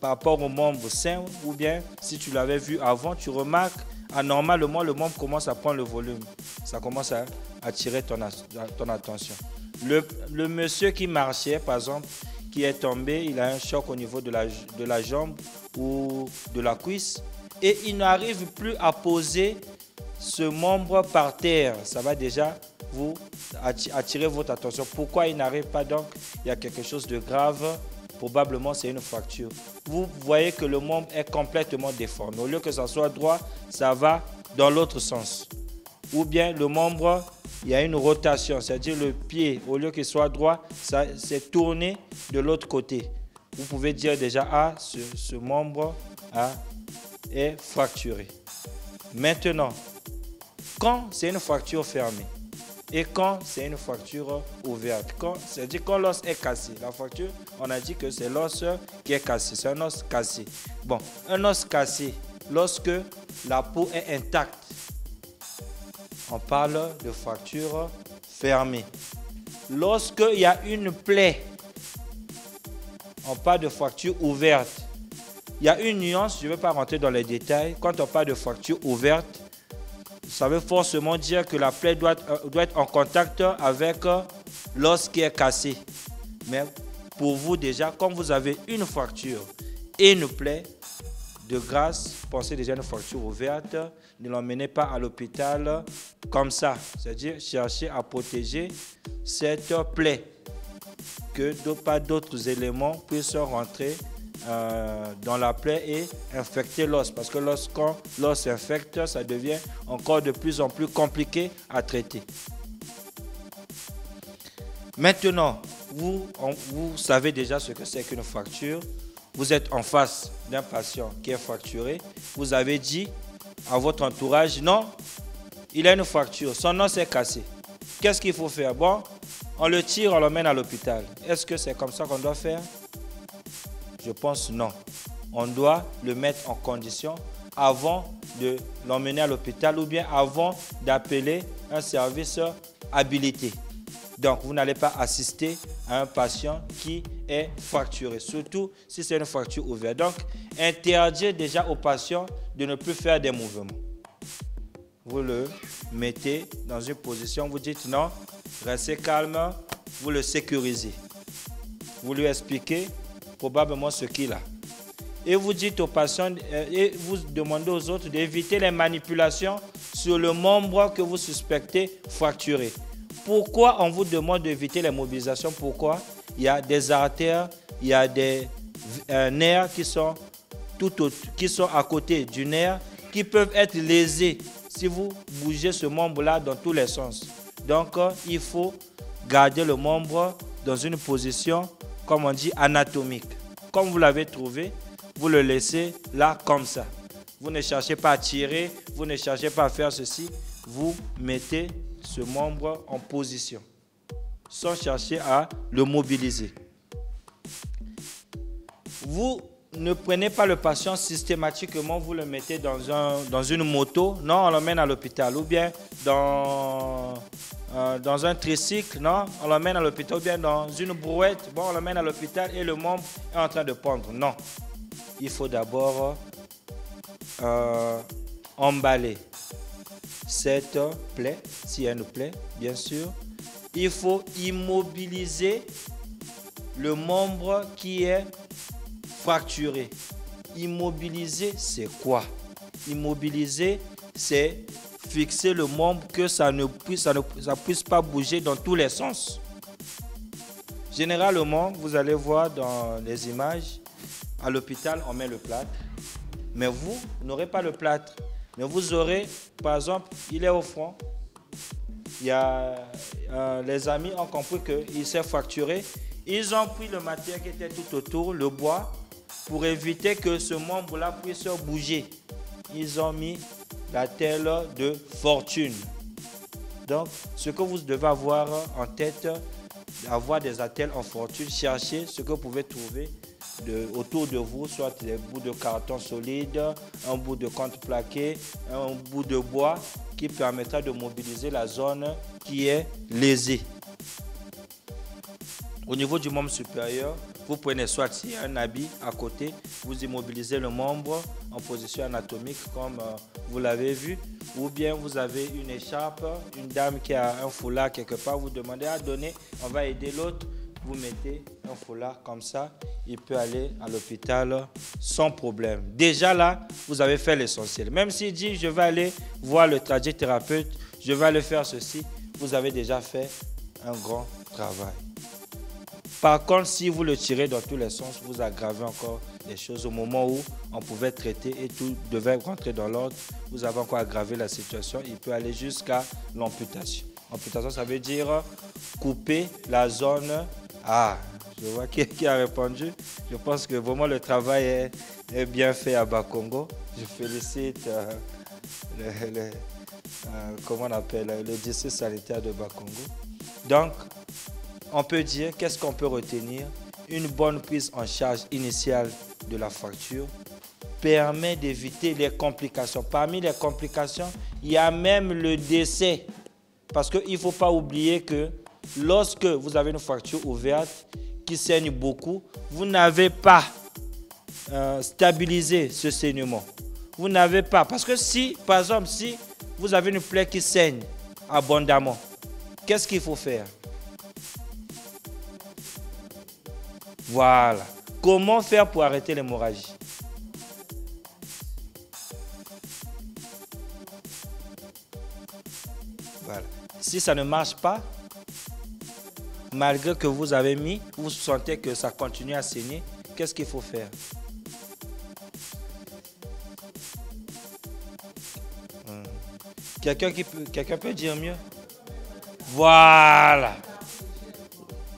par rapport au membre sain ou bien si tu l'avais vu avant, tu remarques anormalement le membre commence à prendre le volume. Ça commence à attirer ton, attention. Le, monsieur qui marchait, par exemple, qui est tombé, il a un choc au niveau de la, de la jambe ou de la cuisse et il n'arrive plus à poser ce membre par terre. Ça va déjà vous attirer votre attention. Pourquoi il n'arrive pas donc? Il y a quelque chose de grave. Probablement, c'est une fracture. Vous voyez que le membre est complètement déformé. Au lieu que ça soit droit, ça va dans l'autre sens. Ou bien le membre, il y a une rotation, c'est-à-dire le pied, au lieu qu'il soit droit, ça s'est tourné de l'autre côté. Vous pouvez dire déjà, ah, ce, ce membre ah, est fracturé. Maintenant, quand c'est une fracture fermée, et quand c'est une fracture ouverte, c'est-à-dire quand l'os est cassé, la fracture, on a dit que c'est l'os qui est cassé, c'est un os cassé. Bon, un os cassé, lorsque la peau est intacte, on parle de fracture fermée. Lorsqu'il y a une plaie, on parle de fracture ouverte. Il y a une nuance, je ne vais pas rentrer dans les détails. Quand on parle de fracture ouverte, ça veut forcément dire que la plaie doit, euh, être en contact avec euh, l'os qui est cassé. Mais pour vous déjà, quand vous avez une fracture et une plaie, de grâce, pensez déjà à une fracture ouverte, ne l'emmenez pas à l'hôpital comme ça. C'est-à-dire chercher à protéger cette plaie, que pas d'autres éléments puissent rentrer euh, dans la plaie et infecter l'os. Parce que lorsqu'on l'os infecte, ça devient encore de plus en plus compliqué à traiter. Maintenant, vous savez déjà ce que c'est qu'une fracture. Vous êtes en face d'un patient qui est fracturé. Vous avez dit à votre entourage, non, il a une fracture, son os est cassé. Qu'est-ce qu'il faut faire? Bon, on le tire, on l'emmène à l'hôpital. Est-ce que c'est comme ça qu'on doit faire? Je pense non. On doit le mettre en condition avant de l'emmener à l'hôpital ou bien avant d'appeler un service habilité. Donc, vous n'allez pas assister à un patient qui est fracturé, surtout si c'est une fracture ouverte. Donc, interdire déjà au patient de ne plus faire des mouvements. Vous le mettez dans une position, vous dites non, restez calme, vous le sécurisez. Vous lui expliquez probablement ce qu'il a. Et vous dites aux patients, euh, et vous demandez aux autres d'éviter les manipulations sur le membre que vous suspectez fracturé. Pourquoi on vous demande d'éviter les mobilisations? Pourquoi? Il y a des artères, il y a des euh, nerfs qui sont, tout qui sont à côté du nerf qui peuvent être lésés si vous bougez ce membre-là dans tous les sens. Donc, euh, il faut garder le membre dans une position comme on dit, anatomique. Comme vous l'avez trouvé, vous le laissez là comme ça. Vous ne cherchez pas à tirer, vous ne cherchez pas à faire ceci. Vous mettez ce membre en position sans chercher à le mobiliser. Vous ne prenez pas le patient systématiquement, vous le mettez dans, un, dans une moto, non, on l'emmène à l'hôpital, ou bien dans euh, dans un tricycle, non, on l'emmène à l'hôpital, ou bien dans une brouette, bon, on l'emmène à l'hôpital et le membre est en train de pendre. Non. Il faut d'abord euh, emballer cette plaie, y a une plaie, bien sûr. Il faut immobiliser le membre qui est fracturé. Immobiliser, c'est quoi? Immobiliser, c'est fixer le membre que ça ne puisse pas bouger dans tous les sens. Généralement, vous allez voir dans les images, à l'hôpital, on met le plâtre. Mais vous, n'aurez pas le plâtre. Mais vous aurez, par exemple, il est au front. il y a, euh, les amis ont compris qu'il s'est fracturé. Ils ont pris le matériel qui était tout autour, le bois, pour éviter que ce membre-là puisse bouger. Ils ont mis la telle de fortune. Donc, ce que vous devez avoir en tête, avoir des attelles en fortune, chercher ce que vous pouvez trouver autour de vous, soit des bouts de carton solide, un bout de compte plaqué, un bout de bois qui permettra de mobiliser la zone qui est lésée. Au niveau du membre supérieur, vous prenez soit un habit à côté, vous immobilisez le membre en position anatomique comme euh, vous l'avez vu, ou bien vous avez une écharpe, une dame qui a un foulard quelque part, vous demandez à donner, on va aider l'autre, vous mettez un foulard comme ça, il peut aller à l'hôpital sans problème. Déjà là, vous avez fait l'essentiel. Même s'il dit, je vais aller voir le thérapeute, je vais aller faire ceci, vous avez déjà fait un grand travail. Par contre, si vous le tirez dans tous les sens, vous aggravez encore les choses. Au moment où on pouvait traiter et tout devait rentrer dans l'ordre, vous avez encore aggravé la situation. Il peut aller jusqu'à l'amputation. Amputation, ça veut dire couper la zone. Ah, je vois qui, a répondu. Je pense que vraiment le travail est, bien fait à Bakongo. Je félicite euh, le, euh, comment on appelle, le sanitaire de Bakongo. Donc, on peut dire, qu'est-ce qu'on peut retenir? Une bonne prise en charge initiale de la fracture permet d'éviter les complications. Parmi les complications, il y a même le décès. Parce qu'il ne faut pas oublier que lorsque vous avez une fracture ouverte qui saigne beaucoup, vous n'avez pas euh, stabilisé ce saignement. Vous n'avez pas. Parce que si, par exemple, si vous avez une plaie qui saigne abondamment, qu'est-ce qu'il faut faire? Voilà. Comment faire pour arrêter l'hémorragie? Voilà. Si ça ne marche pas, malgré que vous avez mis, vous sentez que ça continue à saigner, qu'est-ce qu'il faut faire? Hmm. Quelqu'un peut dire mieux? Voilà.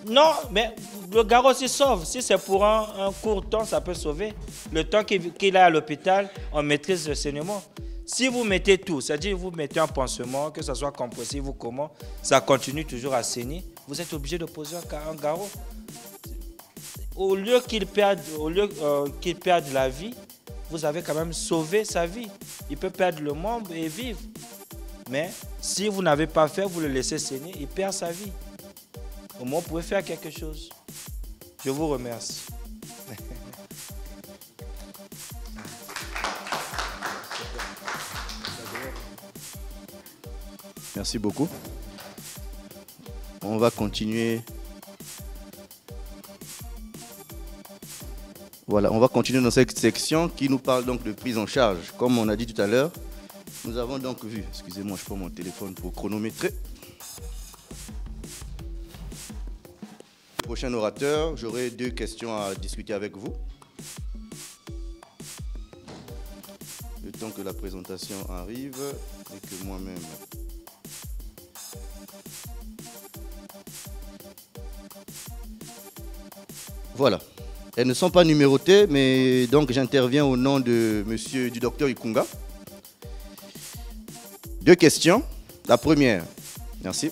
Non, mais le garrot s'y sauve. Si c'est pour un, court temps, ça peut sauver. Le temps qu'il est à l'hôpital, on maîtrise le saignement. Si vous mettez tout, c'est-à-dire vous mettez un pansement, que ce soit compressif ou comment, ça continue toujours à saigner, vous êtes obligé de poser un, garrot. Au lieu qu'il perde, au lieu, euh, qu'il perde la vie, vous avez quand même sauvé sa vie. Il peut perdre le membre et vivre. Mais si vous n'avez pas fait, vous le laissez saigner, il perd sa vie. Au moins, vous pouvez faire quelque chose. Je vous remercie.
Merci beaucoup. On va continuer. Voilà, on va continuer dans cette section qui nous parle donc de prise en charge. Comme on a dit tout à l'heure, nous avons donc vu, excusez-moi, je prends mon téléphone pour chronométrer. prochain orateur, j'aurai deux questions à discuter avec vous. Le temps que la présentation arrive et que moi-même Voilà. Elles ne sont pas numérotées, mais donc j'interviens au nom de monsieur du docteur Ikunga. Deux questions. La première, merci.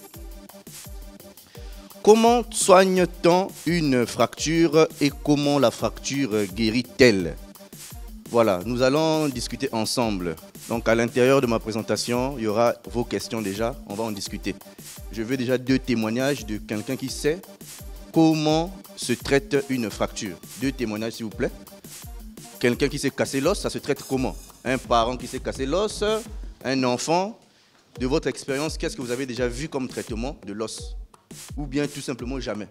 Comment soigne-t-on une fracture et comment la fracture guérit-elle? Voilà, nous allons discuter ensemble. Donc à l'intérieur de ma présentation, il y aura vos questions déjà, on va en discuter. Je veux déjà deux témoignages de quelqu'un qui sait comment se traite une fracture. Deux témoignages s'il vous plaît. Quelqu'un qui s'est cassé l'os, ça se traite comment? Un parent qui s'est cassé l'os, un enfant. De votre expérience, qu'est-ce que vous avez déjà vu comme traitement de l'os? Ou bien tout simplement jamais.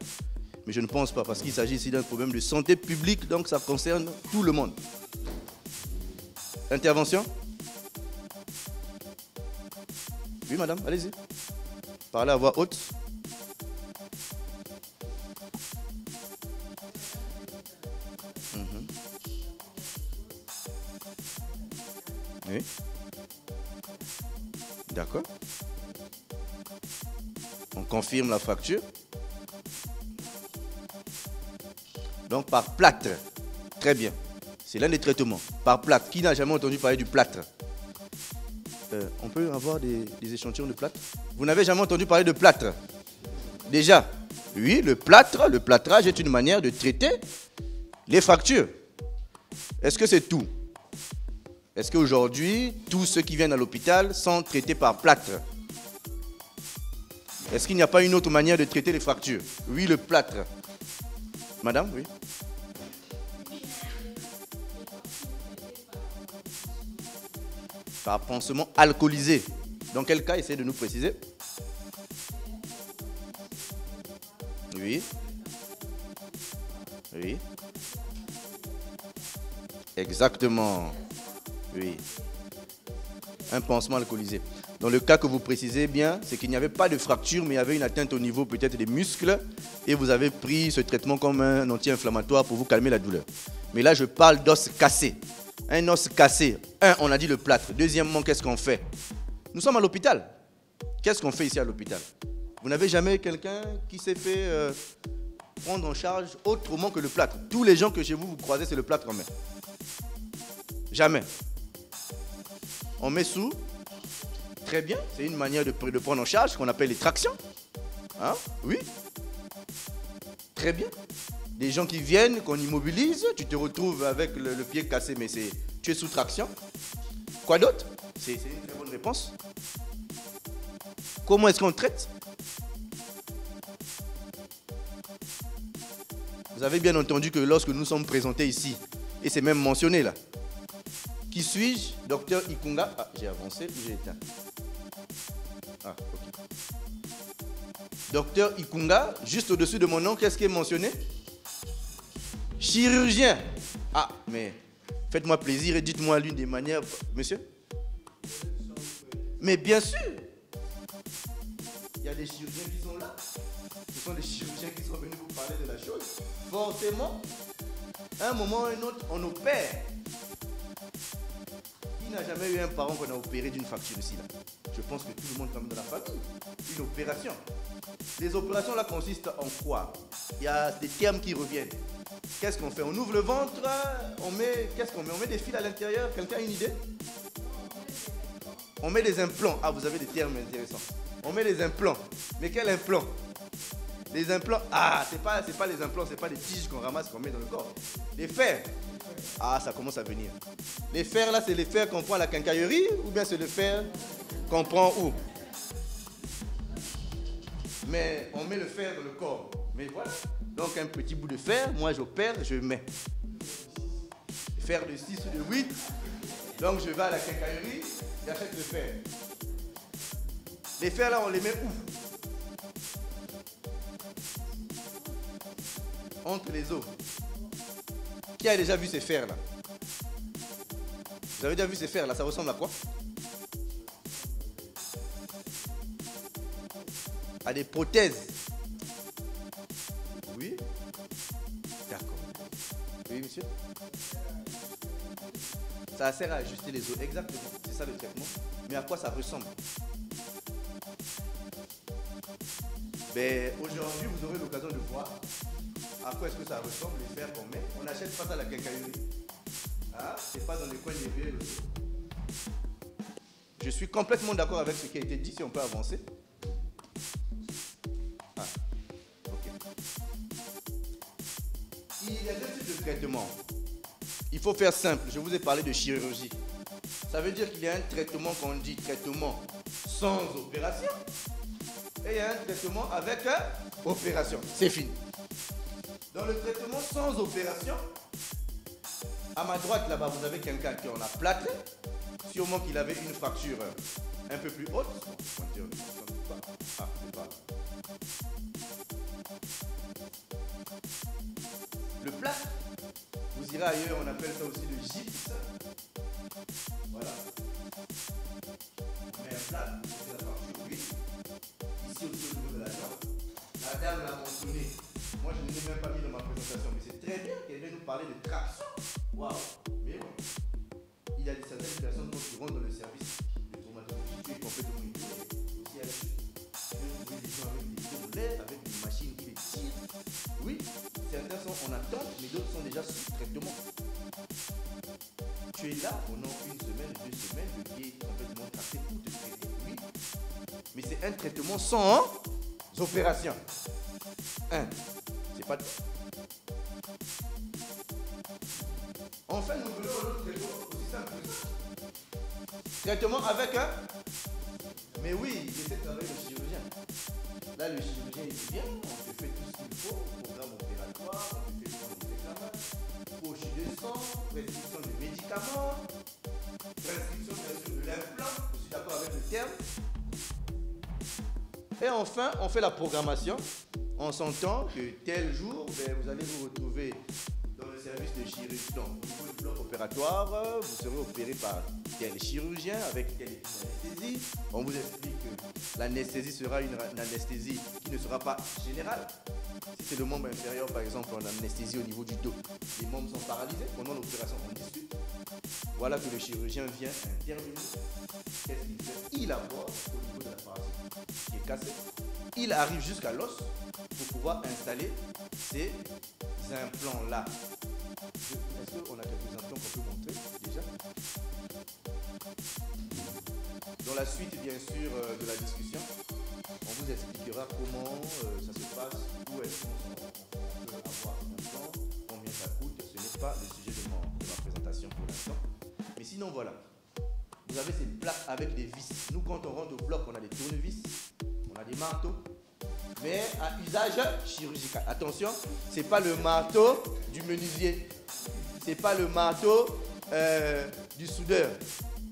Mais je ne pense pas, parce qu'il s'agit ici d'un problème de santé publique, donc ça concerne tout le monde. Intervention? Oui, madame, allez-y. Parlez à voix haute. Oui. D'accord. confirme la fracture. Donc par plâtre. Très bien. C'est l'un des traitements. Par plâtre. Qui n'a jamais entendu parler du plâtre? Euh, On peut avoir des, des échantillons de plâtre? Vous n'avez jamais entendu parler de plâtre? Déjà Oui, le plâtre, le plâtrage est une manière de traiter les fractures. Est-ce que c'est tout? Est-ce qu'aujourd'hui, tous ceux qui viennent à l'hôpital sont traités par plâtre Est-ce qu'il n'y a pas une autre manière de traiter les fractures Oui, le plâtre. Madame, oui Par pansement alcoolisé. Dans quel cas, essayez de nous préciser Oui. Oui. Exactement. Un pansement alcoolisé. Dans le cas que vous précisez bien, c'est qu'il n'y avait pas de fracture, mais il y avait une atteinte au niveau peut-être des muscles, et vous avez pris ce traitement comme un anti-inflammatoire pour vous calmer la douleur. Mais là, je parle d'os cassé. Un os cassé. Un, on a dit le plâtre. Deuxièmement, qu'est-ce qu'on fait? Nous sommes à l'hôpital. Qu'est-ce qu'on fait ici à l'hôpital? Vous n'avez jamais quelqu'un qui s'est fait euh, prendre en charge autrement que le plâtre. Tous les gens que chez vous, vous croisez, c'est le plâtre en main. Jamais. On met sous. Très bien. C'est une manière de, prendre en charge qu'on appelle les tractions. Hein? Oui. Très bien. Des gens qui viennent, qu'on immobilise, tu te retrouves avec le, le pied cassé, mais c'est tu es sous traction. Quoi d'autre? C'est une très bonne réponse. Comment est-ce qu'on traite? Vous avez bien entendu que lorsque nous sommes présentés ici, et c'est même mentionné là, qui suis-je? Docteur Ikunga. Ah, j'ai avancé ou j'ai éteint Ah, ok. Docteur Ikunga, juste au-dessus de mon nom, qu'est-ce qui est mentionné? Chirurgien. Ah, mais faites-moi plaisir et dites-moi l'une des manières. Monsieur Mais bien sûr Il y a des chirurgiens qui sont là. Ce sont des chirurgiens qui sont venus vous parler de la chose. Forcément, à un moment ou un autre, on opère. Qui n'a jamais eu un parent qu'on a opéré d'une fracture ici là Je pense que tout le monde comme dans la famille. Une opération. Les opérations là consistent en quoi? Il y a des termes qui reviennent. Qu'est-ce qu'on fait? On ouvre le ventre, on met. Qu'est-ce qu'on met? On met des fils à l'intérieur. Quelqu'un a une idée? On met des implants. Ah, vous avez des termes intéressants. On met des implants. Mais quel implant? Les implants. Ah, c'est pas, c'est pas les implants, c'est pas les tiges qu'on ramasse, qu'on met dans le corps. Les fers. Ah, ça commence à venir. Les fers là, c'est les fers qu'on prend à la quincaillerie ou bien c'est le fer qu'on prend où? Mais on met le fer dans le corps. Mais voilà. Donc un petit bout de fer, moi j'opère, je mets. Fer de 6 ou de 8. Donc je vais à la quincaillerie, j'achète le fer. Les fers là, on les met où? Entre les os. Qui a déjà vu ces fers là Vous avez déjà vu ces fers là Ça ressemble à quoi? À des prothèses. Oui D'accord. Oui, monsieur Ça sert à ajuster les os. Exactement. C'est ça le traitement. Mais à quoi ça ressemble? Ben, Aujourd'hui, vous aurez l'occasion de voir à quoi est-ce que ça ressemble, les fers qu'on met. On achète pas ça à la quincaillerie. Hein? C'est pas dans les coins des villes. Je suis complètement d'accord avec ce qui a été dit, si on peut avancer. Ah. Il y a deux types de traitements. Il faut faire simple. Je vous ai parlé de chirurgie. Ça veut dire qu'il y a un traitement qu'on dit traitement sans opération. Et il y a un traitement avec euh, opération. C'est fini. Dans le traitement sans opération, à ma droite là-bas, vous avez quelqu'un qui en a plâtré. Sûrement qu'il avait une fracture un peu plus haute. Le plâtre, vous irez ailleurs, on appelle ça aussi le gypse. Voilà. On un plâtre, c'est la oui. Ici au niveau de la jambe. La dame l'a mentionné. Moi, je ne l'ai même pas mis dans ma présentation, mais c'est très bien qu'elle vient nous parler de traction. Waouh Mais il y a des certaines personnes qui rentrent dans le service de traumatologie qui est complètement inutile. Si elle avec des lèvres, avec des machines qui les tirent. Oui, certains sont en attente, mais d'autres sont déjà sous traitement. Tu es là pendant une semaine, deux semaines, le pied est complètement tracé pour te traiter. Oui, mais c'est un traitement sans. Hein opération. Un, c'est pas Enfin, nous voulons un autre traitement aussi simple. Traitement avec un. Mais oui, il de travailler le chirurgien. Là, le chirurgien, il vient, on te fait tout ce qu'il faut, programme opératoire, on te fait prendre des poche de sang, prescription de médicaments, prescription bien sûr de l'implant, je suis d'accord avec le terme. Et enfin, on fait la programmation. On s'entend que tel jour, ben, vous allez vous retrouver service de chirurgie, niveau du bloc opératoire, euh, vous serez opéré par tel chirurgien avec telle anesthésie. On vous explique que l'anesthésie sera une anesthésie qui ne sera pas générale. Si c'est le membre inférieur, par exemple, on anesthésie au niveau du dos, les membres sont paralysés. Pendant l'opération, on discute. Voilà que le chirurgien vient intervenir. Qu'est-ce qu'il fait? Il aborde au niveau de l'appareil qui est cassé. Il arrive jusqu'à l'os pour pouvoir installer ces implants-là. Est-ce qu'on a quelques implants qu'on peut montrer déjà Dans la suite, bien sûr, euh, de la discussion, on vous expliquera comment euh, ça se passe, où est-ce qu'on on peut avoir un combien ça coûte. Ce n'est pas le sujet de, de ma présentation pour l'instant. Mais sinon, voilà. Vous avez ces plaques avec des vis. Nous, quand on rentre au bloc, on a des tournevis, on a des marteaux, mais à usage chirurgical. Attention, c'est pas le marteau du menuisier, c'est pas le marteau euh, du soudeur.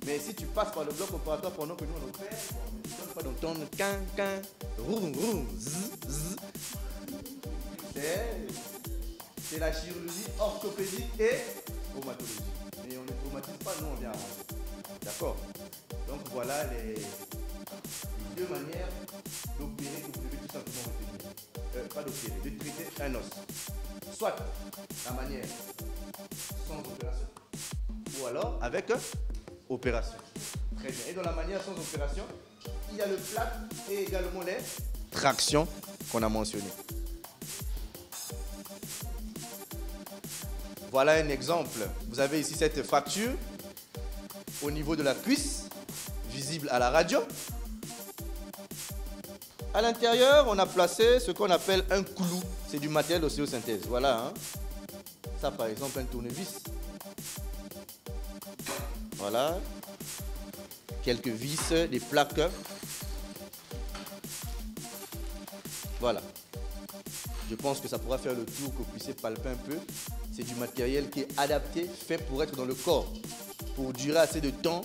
Mais si tu passes par le bloc opératoire pendant que nous on opère, bon, tu pas d'entendre quin, quin, roum, roum, zzz. C'est- la chirurgie orthopédique et traumatologie. Mais on ne traumatise pas, nous on vient. D'accord Donc voilà les deux manières d'opérer vous devez tout simplement retenir. Euh, pas d'opérer, de traiter un os. Soit la manière sans opération, ou alors avec euh, opération. Très bien. Et dans la manière sans opération, il y a le plat et également les tractions qu'on a mentionnées. Voilà un exemple. Vous avez ici cette fracture au niveau de la cuisse, visible à la radio. À l'intérieur, on a placé ce qu'on appelle un clou. C'est du matériel d'ostéosynthèse. Voilà. hein. Ça, par exemple, un tournevis. Voilà. Quelques vis, des plaques. Voilà. Je pense que ça pourra faire le tour, que vous puissiez palper un peu. C'est du matériel qui est adapté, fait pour être dans le corps, pour durer assez de temps,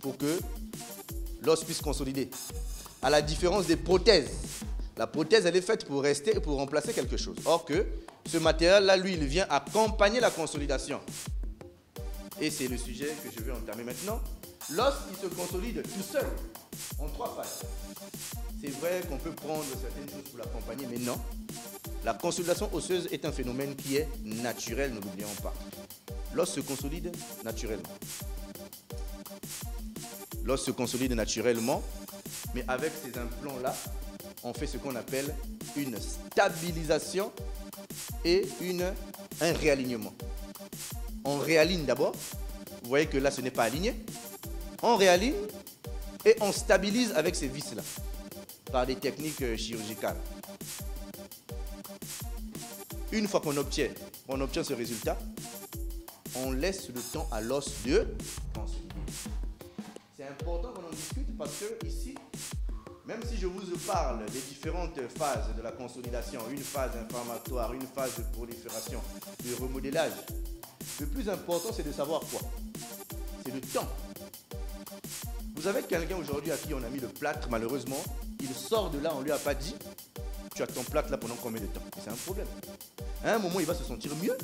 pour que l'os puisse consolider. À la différence des prothèses. La prothèse, elle est faite pour rester et pour remplacer quelque chose. Or que ce matériel-là, lui, il vient accompagner la consolidation. Et c'est le sujet que je vais entamer maintenant. L'os, il se consolide tout seul, en trois phases. C'est vrai qu'on peut prendre certaines choses pour l'accompagner, mais non. La consolidation osseuse est un phénomène qui est naturel, ne l'oublions pas. L'os se consolide naturellement. L'os se consolide naturellement, mais avec ces implants-là, on fait ce qu'on appelle une stabilisation et une, un réalignement. On réaligne d'abord. Vous voyez que là, ce n'est pas aligné. On réaligne et on stabilise avec ces vis-là par des techniques euh, chirurgicales. Une fois qu'on obtient, on obtient ce résultat, on laisse le temps à l'os de consolider. Important qu'on en discute parce que ici, même si je vous parle des différentes phases de la consolidation, une phase inflammatoire, une phase de prolifération, de remodélage, le plus important c'est de savoir quoi? C'est le temps. Vous avez quelqu'un aujourd'hui à qui on a mis le plâtre, malheureusement, il sort de là, on lui a pas dit, tu as ton plâtre là pendant combien de temps? C'est un problème. À un moment, il va se sentir mieux.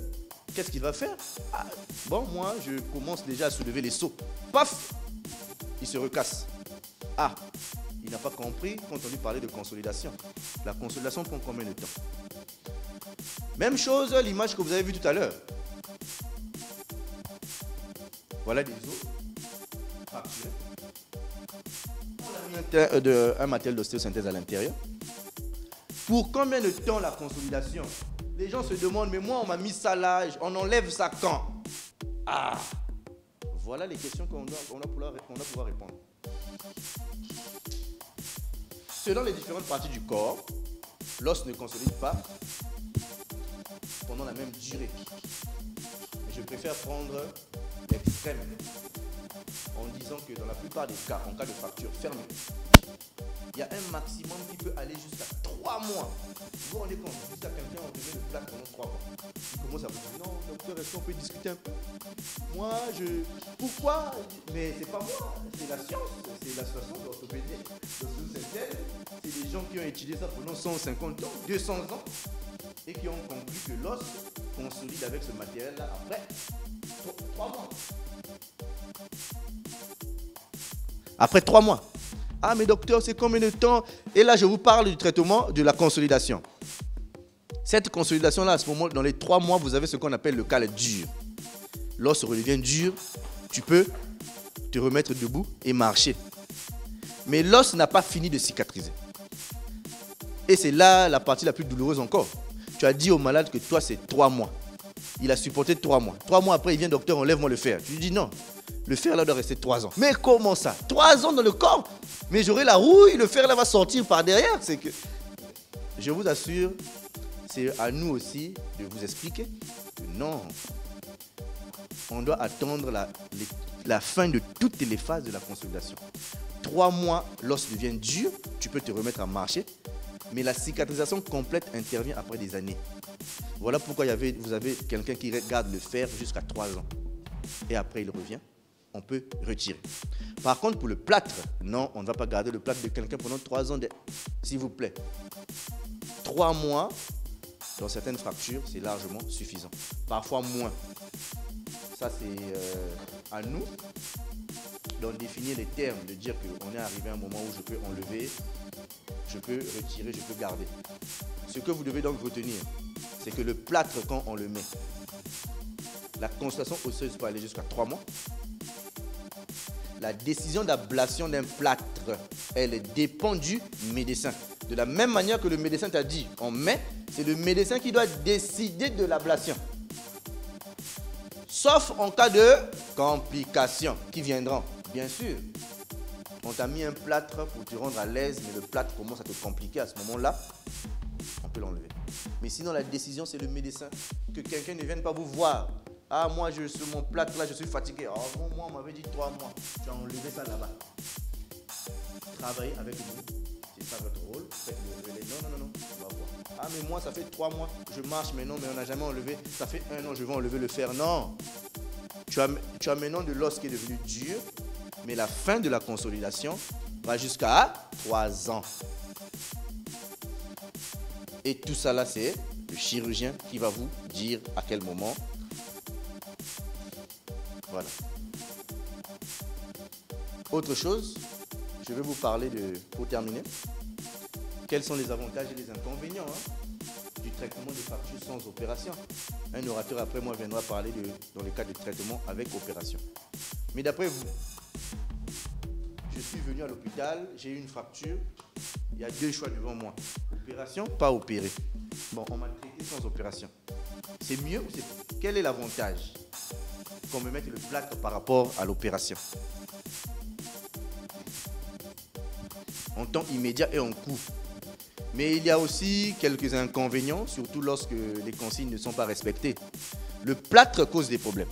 Qu'est-ce qu'il va faire? Ah, Bon, moi, je commence déjà à soulever les seaux. Paf Il se recasse. Ah, il n'a pas compris quand on lui parlait de consolidation. La consolidation prend combien de temps? Même chose, l'image que vous avez vue tout à l'heure. Voilà des os. On a mis un, euh, de- un matériel d'ostéosynthèse à l'intérieur. Pour combien de temps la consolidation? Les gens se demandent, mais moi, on m'a mis ça là, on enlève ça quand? Ah Voilà les questions qu'on doit, pouvoir, pouvoir répondre. Selon les différentes parties du corps, l'os ne consolide pas pendant la même durée. Je préfère prendre l'extrême en disant que dans la plupart des cas, en cas de fracture fermée, il y a un maximum qui peut aller jusqu'à 3 mois. Vous vous rendez compte, jusqu'à quelqu'un, on devait le plaque pendant 3 mois. Il commence à vous dire, non, docteur, est-ce qu'on peut discuter un peu? Moi, je... Pourquoi? Mais c'est pas moi, c'est la science, c'est l'association d'orthopédie, c'est des gens qui ont étudié ça pendant 150 ans, 200 ans, et qui ont conclu que l'os consolide avec ce matériel-là après 3 mois. Après 3 mois. Ah, mais docteur, c'est combien de temps? Et là, je vous parle du traitement de la consolidation. Cette consolidation-là, à ce moment, dans les trois mois, vous avez ce qu'on appelle le cal dur. L'os redevient dur, tu peux te remettre debout et marcher. Mais l'os n'a pas fini de cicatriser. Et c'est là la partie la plus douloureuse encore. Tu as dit au malade que toi, c'est trois mois. Il a supporté trois mois. Trois mois après, il vient, docteur, enlève-moi le fer. Tu lui dis non. Le fer là doit rester trois ans. Mais comment ça? Trois ans dans le corps? Mais j'aurai la rouille, le fer là va sortir par derrière. C'est que. Je vous assure, c'est à nous aussi de vous expliquer que non. On doit attendre la, fin de toutes les phases de la consolidation. Trois mois, l'os devient dur, tu peux te remettre à marcher, mais la cicatrisation complète intervient après des années. Voilà pourquoi vous avez quelqu'un qui regarde le fer jusqu'à trois ans. Et après, il revient. On peut retirer. Par contre, pour le plâtre, non, on ne va pas garder le plâtre de quelqu'un pendant trois ans. S'il vous plaît. Trois mois, dans certaines fractures, c'est largement suffisant. Parfois moins. Ça, c'est euh, à nous d'en définir les termes, de dire qu'on est arrivé à un moment où je peux enlever, je peux retirer, je peux garder. Ce que vous devez donc retenir, c'est que le plâtre, quand on le met, la constellation osseuse peut aller jusqu'à 3 mois. La décision d'ablation d'un plâtre, elle dépend du médecin. De la même manière que le médecin t'a dit, on met, c'est le médecin qui doit décider de l'ablation. Sauf en cas de complications qui viendront, bien sûr. On t'a mis un plâtre pour te rendre à l'aise, mais le plâtre commence à te compliquer à ce moment-là, on peut l'enlever. Mais sinon, la décision, c'est le médecin. Que quelqu'un ne vienne pas vous voir. Ah, moi, je suis mon plâtre là, je suis fatigué. Oh, moi, on m'avait dit trois mois. Tu as enlevé ça là-bas. Travaillez avec nous. C'est ça votre rôle. Faites le relais. Non, non, non, non. On va voir. Ah, mais moi, ça fait trois mois. Je marche, mais non, mais on n'a jamais enlevé. Ça fait un an, je vais enlever le fer. Non. Tu as, tu as maintenant de l'os qui est devenu dur. Mais la fin de la consolidation va jusqu'à trois ans. Et tout ça là, c'est le chirurgien qui va vous dire à quel moment. Voilà. Autre chose, je vais vous parler de, pour terminer, quels sont les avantages et les inconvénients hein, du traitement des fractures sans opération. Un orateur après moi viendra parler de, dans le cas de traitement avec opération. Mais d'après vous, je suis venu à l'hôpital, j'ai eu une fracture, il y a deux choix devant moi. Opération, pas opéré. Bon, on m'a traité sans opération. C'est mieux ou c'est Quel est l'avantage qu'on me mette le plâtre par rapport à l'opération En temps immédiat et en coût. Mais il y a aussi quelques inconvénients, surtout lorsque les consignes ne sont pas respectées. Le plâtre cause des problèmes.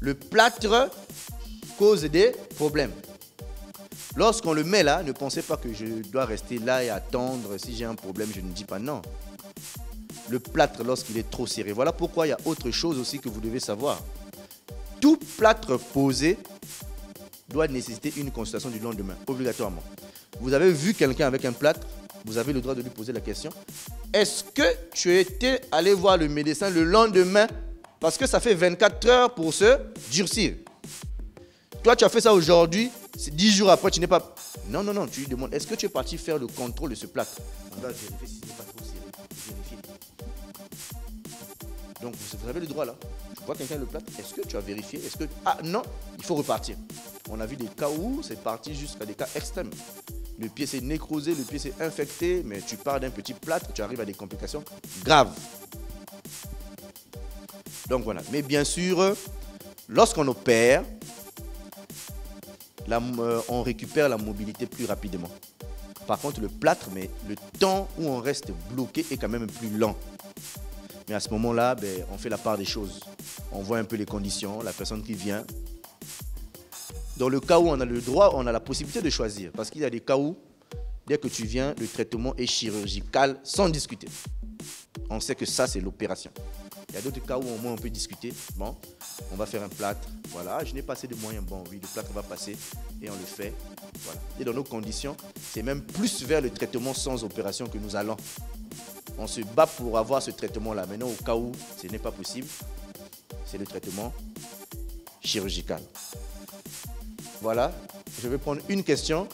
Le plâtre cause des problèmes. Lorsqu'on le met là, ne pensez pas que je dois rester là et attendre. Si j'ai un problème, je ne dis pas non. Le plâtre, lorsqu'il est trop serré. Voilà pourquoi il y a autre chose aussi que vous devez savoir. Tout plâtre posé doit nécessiter une consultation du lendemain, obligatoirement. Vous avez vu quelqu'un avec un plâtre, vous avez le droit de lui poser la question. Est-ce que tu étais allé voir le médecin le lendemain? Parce que ça fait 24 heures pour se durcir Toi, tu as fait ça aujourd'hui, 10 jours après, tu n'es pas... Non, non, non, tu lui demandes, est-ce que tu es parti faire le contrôle de ce plâtre? On vérifier si ce n'est pas. Donc, vous avez le droit là. Tu vois quelqu'un le plâtre, est-ce que tu as vérifié? Est-ce que... Ah non, il faut repartir. On a vu des cas où c'est parti jusqu'à des cas extrêmes. le pied s'est nécrosé, le pied s'est infecté, mais tu pars d'un petit plâtre, tu arrives à des complications graves. Donc voilà. Mais bien sûr, lorsqu'on opère, euh, on récupère la mobilité plus rapidement. Par contre, le plâtre, mais le temps où on reste bloqué est quand même plus lent. Mais à ce moment-là, ben, on fait la part des choses. On voit un peu les conditions, la personne qui vient. Dans le cas où on a le droit, on a la possibilité de choisir. Parce qu'il y a des cas où, dès que tu viens, le traitement est chirurgical sans discuter. On sait que ça, c'est l'opération. Il y a d'autres cas où au moins on peut discuter. Bon, on va faire un plâtre. Voilà, je n'ai pas assez de moyens. Bon, oui, le plâtre va passer et on le fait. Et dans nos conditions, c'est même plus vers le traitement sans opération que nous allons. On se bat pour avoir ce traitement-là. Maintenant, au cas où ce n'est pas possible, c'est le traitement chirurgical. Voilà, je vais prendre une question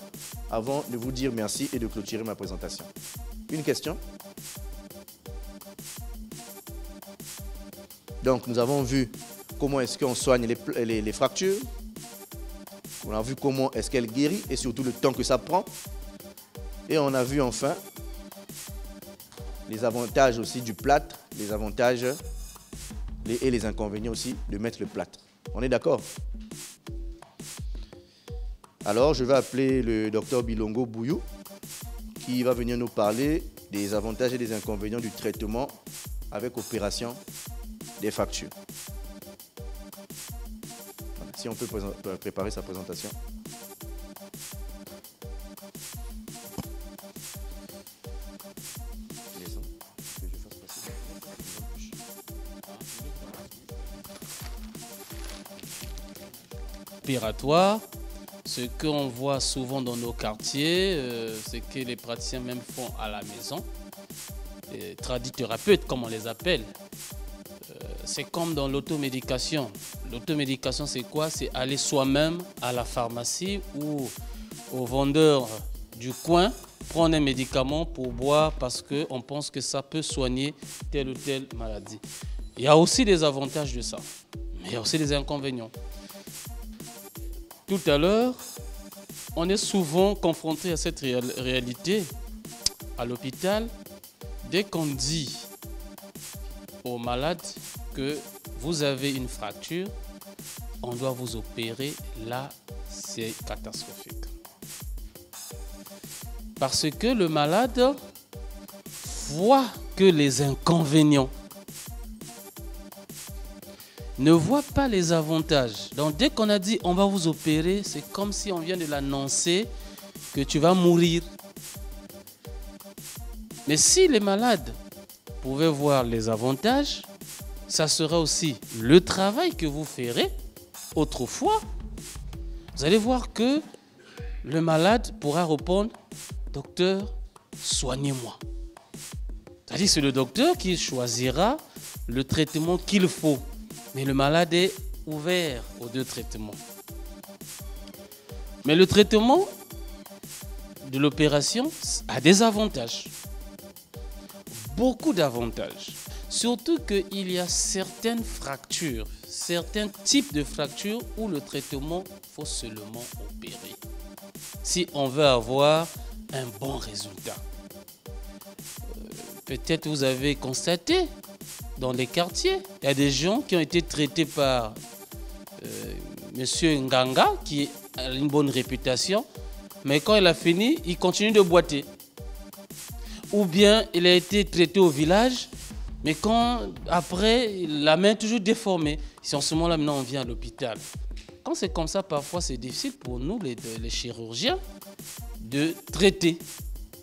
avant de vous dire merci et de clôturer ma présentation. Une question Donc, nous avons vu comment est-ce qu'on soigne les, fractures. On a vu comment est-ce qu'elle guérit et surtout le temps que ça prend. Et on a vu enfin les avantages aussi du plâtre, les avantages et les inconvénients aussi de mettre le plâtre. On est d'accord? Alors, je vais appeler le docteur Bilongo Bouyou qui va venir nous parler des avantages et des inconvénients du traitement avec opération des factures. Si on peut préparer sa présentation.
Opératoire, ce qu'on voit souvent dans nos quartiers, euh, c'est que les praticiens même font à la maison, tradithérapeutes comme on les appelle, c'est comme dans l'automédication. L'automédication, c'est quoi? C'est aller soi-même à la pharmacie ou au vendeur du coin prendre un médicament pour boire parce qu'on pense que ça peut soigner telle ou telle maladie. Il y a aussi des avantages de ça, mais il y a aussi des inconvénients. Tout à l'heure, on est souvent confronté à cette réalité à l'hôpital. Dès qu'on dit aux malades que vous avez une fracture, on doit vous opérer, là, c'est catastrophique. Parce que le malade voit que les inconvénients, ne voit pas les avantages. Donc dès qu'on a dit on va vous opérer, c'est comme si on vient de l'annoncer que tu vas mourir. Mais si les malades pouvaient voir les avantages, ça sera aussi le travail que vous ferez autrefois. Vous allez voir que le malade pourra répondre, docteur, soignez-moi. C'est-à-dire c'est le docteur qui choisira le traitement qu'il faut. Mais le malade est ouvert aux deux traitements. Mais le traitement de l'opération a des avantages. Beaucoup d'avantages. Surtout qu'il y a certaines fractures, certains types de fractures où le traitement faut seulement opérer. Si on veut avoir un bon résultat. Euh, peut-être vous avez constaté dans les quartiers, il y a des gens qui ont été traités par euh, Monsieur Nganga, qui a une bonne réputation, mais quand il a fini, il continue de boiter. Ou bien il a été traité au village, mais quand, après, la main est toujours déformée, si en ce moment-là, maintenant, on vient à l'hôpital. Quand c'est comme ça, parfois, c'est difficile pour nous, les chirurgiens, de traiter.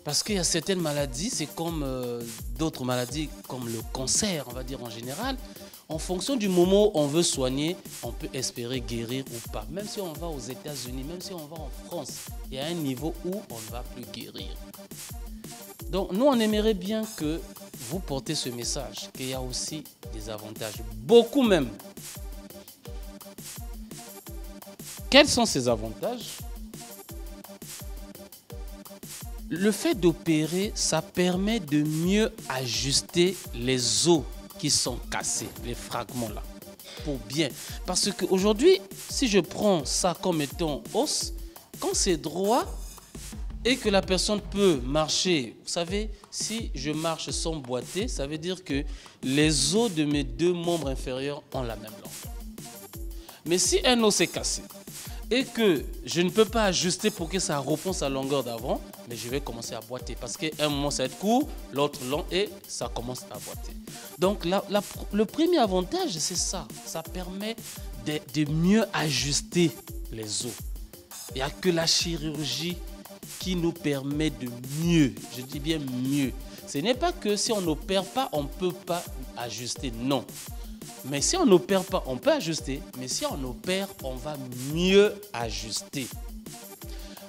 Parce qu'il y a certaines maladies, c'est comme euh, d'autres maladies, comme le cancer, on va dire en général. En fonction du moment où on veut soigner, on peut espérer guérir ou pas. Même si on va aux États-Unis, même si on va en France, il y a un niveau où on ne va plus guérir. Donc nous, on aimerait bien que vous portez ce message qu'il y a aussi des avantages, beaucoup même. Quels sont ces avantages? Le fait d'opérer, ça permet de mieux ajuster les os qui sont cassés, les fragments là, pour bien. Parce qu'aujourd'hui, si je prends ça comme étant os, quand c'est droit, et que la personne peut marcher. Vous savez, si je marche sans boiter, ça veut dire que les os de mes deux membres inférieurs ont la même longueur. Mais si un os est cassé et que je ne peux pas ajuster pour que ça reprenne sa longueur d'avant, mais je vais commencer à boiter parce qu'à un moment ça va être court, l'autre long et ça commence à boiter. Donc la- le premier avantage, c'est ça. Ça permet de, de mieux ajuster les os. Il n'y a que la chirurgie qui nous permet de mieux, je dis bien mieux. Ce n'est pas que si on n'opère pas, on ne peut pas ajuster, non. Mais si on n'opère pas, on peut ajuster, mais si on opère, on va mieux ajuster.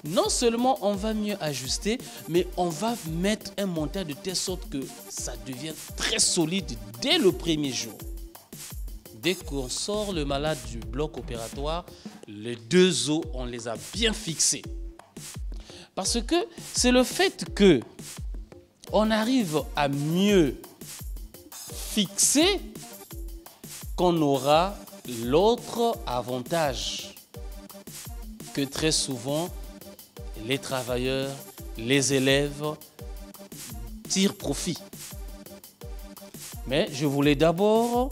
Non seulement on va mieux ajuster, mais on va mettre un montage de telle sorte que ça devienne très solide dès le premier jour. Dès qu'on sort le malade du bloc opératoire, les deux os, on les a bien fixés. Parce que c'est le fait que on arrive à mieux fixer qu'on aura l'autre avantage que très souvent les travailleurs, les élèves tirent profit. Mais je voulais d'abord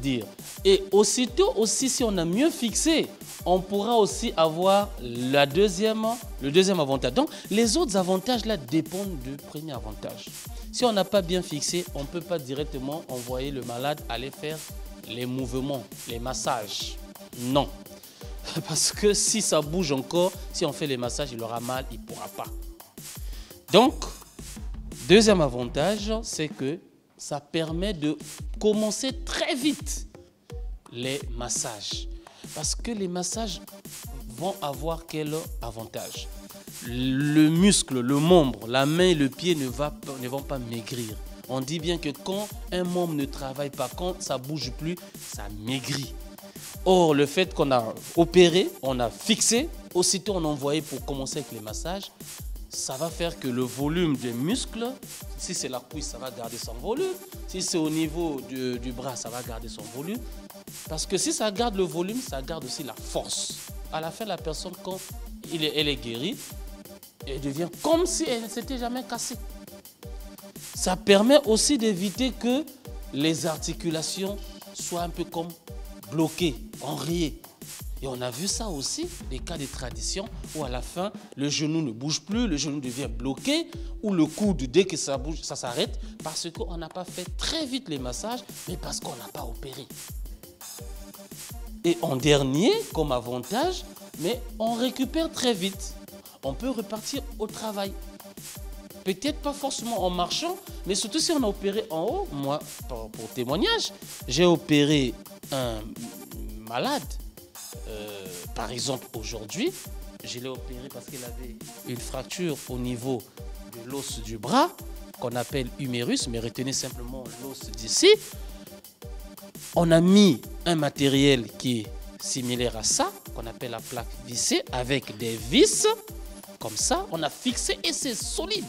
dire, et aussitôt aussi si on a mieux fixé, on pourra aussi avoir la deuxième, le deuxième avantage. Donc les autres avantages là dépendent du premier avantage. Si on n'a pas bien fixé, on ne peut pas directement envoyer le malade aller faire les mouvements, les massages. Non. Parce que si ça bouge encore, si on fait les massages, il aura mal, il ne pourra pas. Donc, deuxième avantage, c'est que ça permet de commencer très vite les massages. Parce que les massages vont avoir quel avantage? Le muscle, le membre, la main le pied ne, vont pas maigrir. On dit bien que quand un membre ne travaille pas, quand ça bouge plus, ça maigrit. Or, le fait qu'on a opéré, on a fixé, aussitôt on a envoyé pour commencer avec les massages, ça va faire que le volume des muscles, si c'est la cuisse, ça va garder son volume. Si c'est au niveau du bras, ça va garder son volume. Parce que si ça garde le volume, ça garde aussi la force. À la fin, la personne, quand elle est guérie, elle devient comme si elle ne s'était jamais cassée. Ça permet aussi d'éviter que les articulations soient un peu comme bloquées, enrayées. Et on a vu ça aussi, des cas de tradition où à la fin, le genou ne bouge plus, le genou devient bloqué, ou le coude, dès que ça bouge, ça s'arrête, parce qu'on n'a pas fait très vite les massages, mais parce qu'on n'a pas opéré. Et en dernier, comme avantage, mais on récupère très vite. On peut repartir au travail. Peut-être pas forcément en marchant, mais surtout si on a opéré en haut. Moi, pour, témoignage, j'ai opéré un malade. Euh, par exemple, aujourd'hui, je l'ai opéré parce qu'il avait une fracture au niveau de l'os du bras, qu'on appelle humérus, mais retenez simplement l'os d'ici. On a mis un matériel qui est similaire à ça, qu'on appelle la plaque vissée, avec des vis. Comme ça, on a fixé et c'est solide.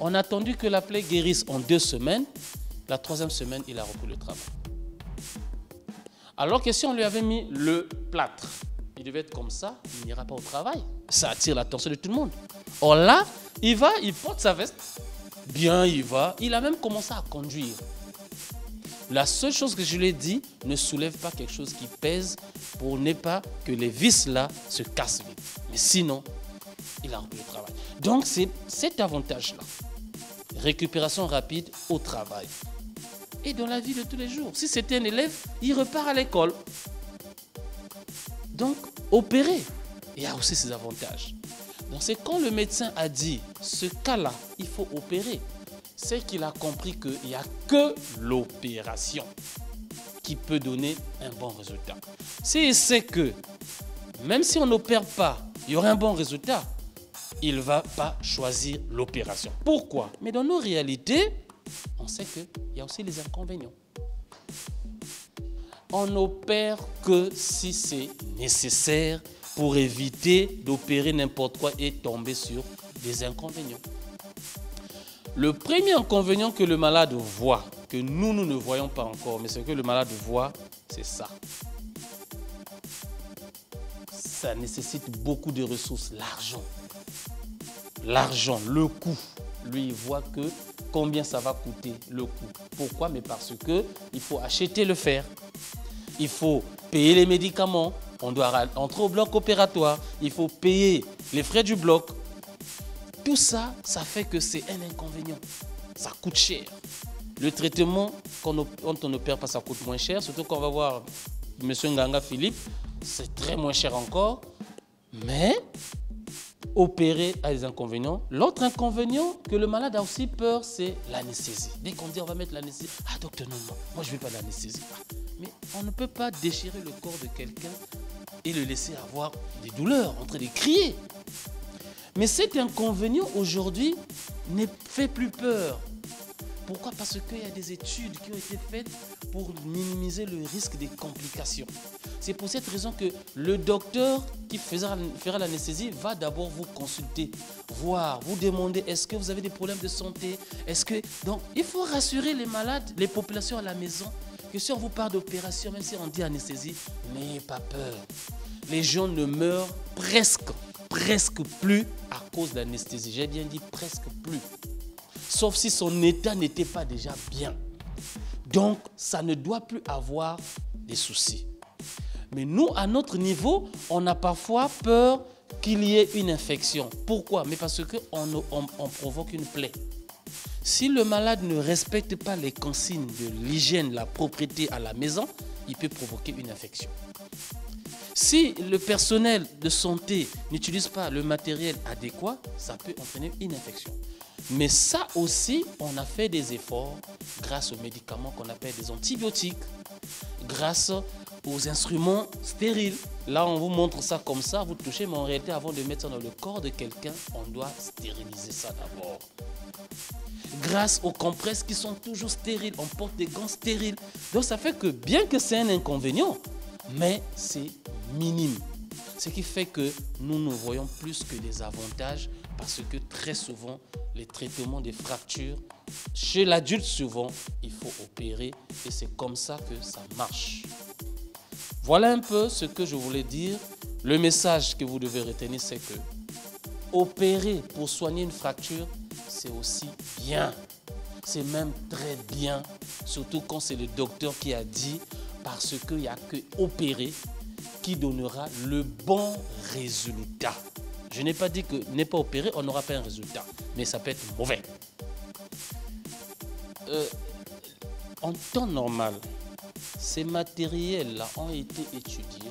On a attendu que la plaie guérisse en deux semaines. La troisième semaine, il a repris le travail. Alors que si on lui avait mis le plâtre, il devait être comme ça, il n'ira pas au travail. Ça attire l'attention de tout le monde. Or là, il va, il porte sa veste, bien il va, il a même commencé à conduire. La seule chose que je lui ai dit, ne soulève pas quelque chose qui pèse pour ne pas que les vis là se cassent vite. Mais sinon, il a repris le travail. Donc c'est cet avantage-là. Récupération rapide au travail. Et dans la vie de tous les jours. Si c'était un élève, il repart à l'école. Donc, opérer, il y a aussi ses avantages. Donc c'est quand le médecin a dit, ce cas-là, il faut opérer, c'est qu'il a compris qu'il n'y a que l'opération qui peut donner un bon résultat. S'il sait que même si on n'opère pas, il y aura un bon résultat, il ne va pas choisir l'opération. Pourquoi? Mais dans nos réalités, on sait qu'il y a aussi les inconvénients. On n'opère que si c'est nécessaire pour éviter d'opérer n'importe quoi et tomber sur des inconvénients. Le premier inconvénient que le malade voit, que nous, nous ne voyons pas encore, mais ce que le malade voit, c'est ça. ça nécessite beaucoup de ressources, l'argent. L'argent, le coût. Lui, il voit que combien ça va coûter le coût. Pourquoi? Mais parce que il faut acheter le fer. Il faut payer les médicaments. On doit entrer au bloc opératoire. Il faut payer les frais du bloc. Tout ça, ça fait que c'est un inconvénient. Ça coûte cher. Le traitement, quand on opère pas, ça coûte moins cher. Surtout quand on va voir M. Nganga Philippe, c'est très moins cher encore. Mais opérer a des inconvénients. L'autre inconvénient que le malade a aussi peur, c'est l'anesthésie. Dès qu'on dit on va mettre l'anesthésie, ah docteur, non, non, moi je ne veux pas l'anesthésie. Mais on ne peut pas déchirer le corps de quelqu'un et le laisser avoir des douleurs, en train de crier. Mais cet inconvénient aujourd'hui ne fait plus peur. Pourquoi? Parce qu'il y a des études qui ont été faites pour minimiser le risque des complications. C'est pour cette raison que le docteur qui fera l'anesthésie va d'abord vous consulter, voir, vous demander est-ce que vous avez des problèmes de santé? Est-ce que donc il faut rassurer les malades, les populations à la maison que si on vous parle d'opération, même si on dit anesthésie, n'ayez pas peur. Les gens ne meurent presque, presque plus à cause de l'anesthésie. J'ai bien dit presque plus sauf si son état n'était pas déjà bien. Donc, ça ne doit plus avoir des soucis. Mais nous, à notre niveau, on a parfois peur qu'il y ait une infection. Pourquoi? Mais parce qu'on on, provoque une plaie. Si le malade ne respecte pas les consignes de l'hygiène, la propriété à la maison, il peut provoquer une infection. Si le personnel de santé n'utilise pas le matériel adéquat, ça peut entraîner une infection. Mais ça aussi, on a fait des efforts grâce aux médicaments qu'on appelle des antibiotiques, grâce aux instruments stériles. Là, on vous montre ça comme ça, vous touchez, mais en réalité, avant de mettre ça dans le corps de quelqu'un, on doit stériliser ça d'abord. Grâce aux compresses qui sont toujours stériles, on porte des gants stériles. Donc ça fait que bien que c'est un inconvénient, mais c'est minime. Ce qui fait que nous ne voyons plus que des avantages parce que très souvent, les traitements des fractures, chez l'adulte souvent, il faut opérer et c'est comme ça que ça marche. Voilà un peu ce que je voulais dire. Le message que vous devez retenir, c'est que opérer pour soigner une fracture, c'est aussi bien. C'est même très bien, surtout quand c'est le docteur qui a dit, parce qu'il n'y a que opérer donnera le bon résultat. Je n'ai pas dit que n'est pas opéré, on n'aura pas un résultat, mais ça peut être mauvais. Euh, en temps normal, ces matériels-là ont été étudiés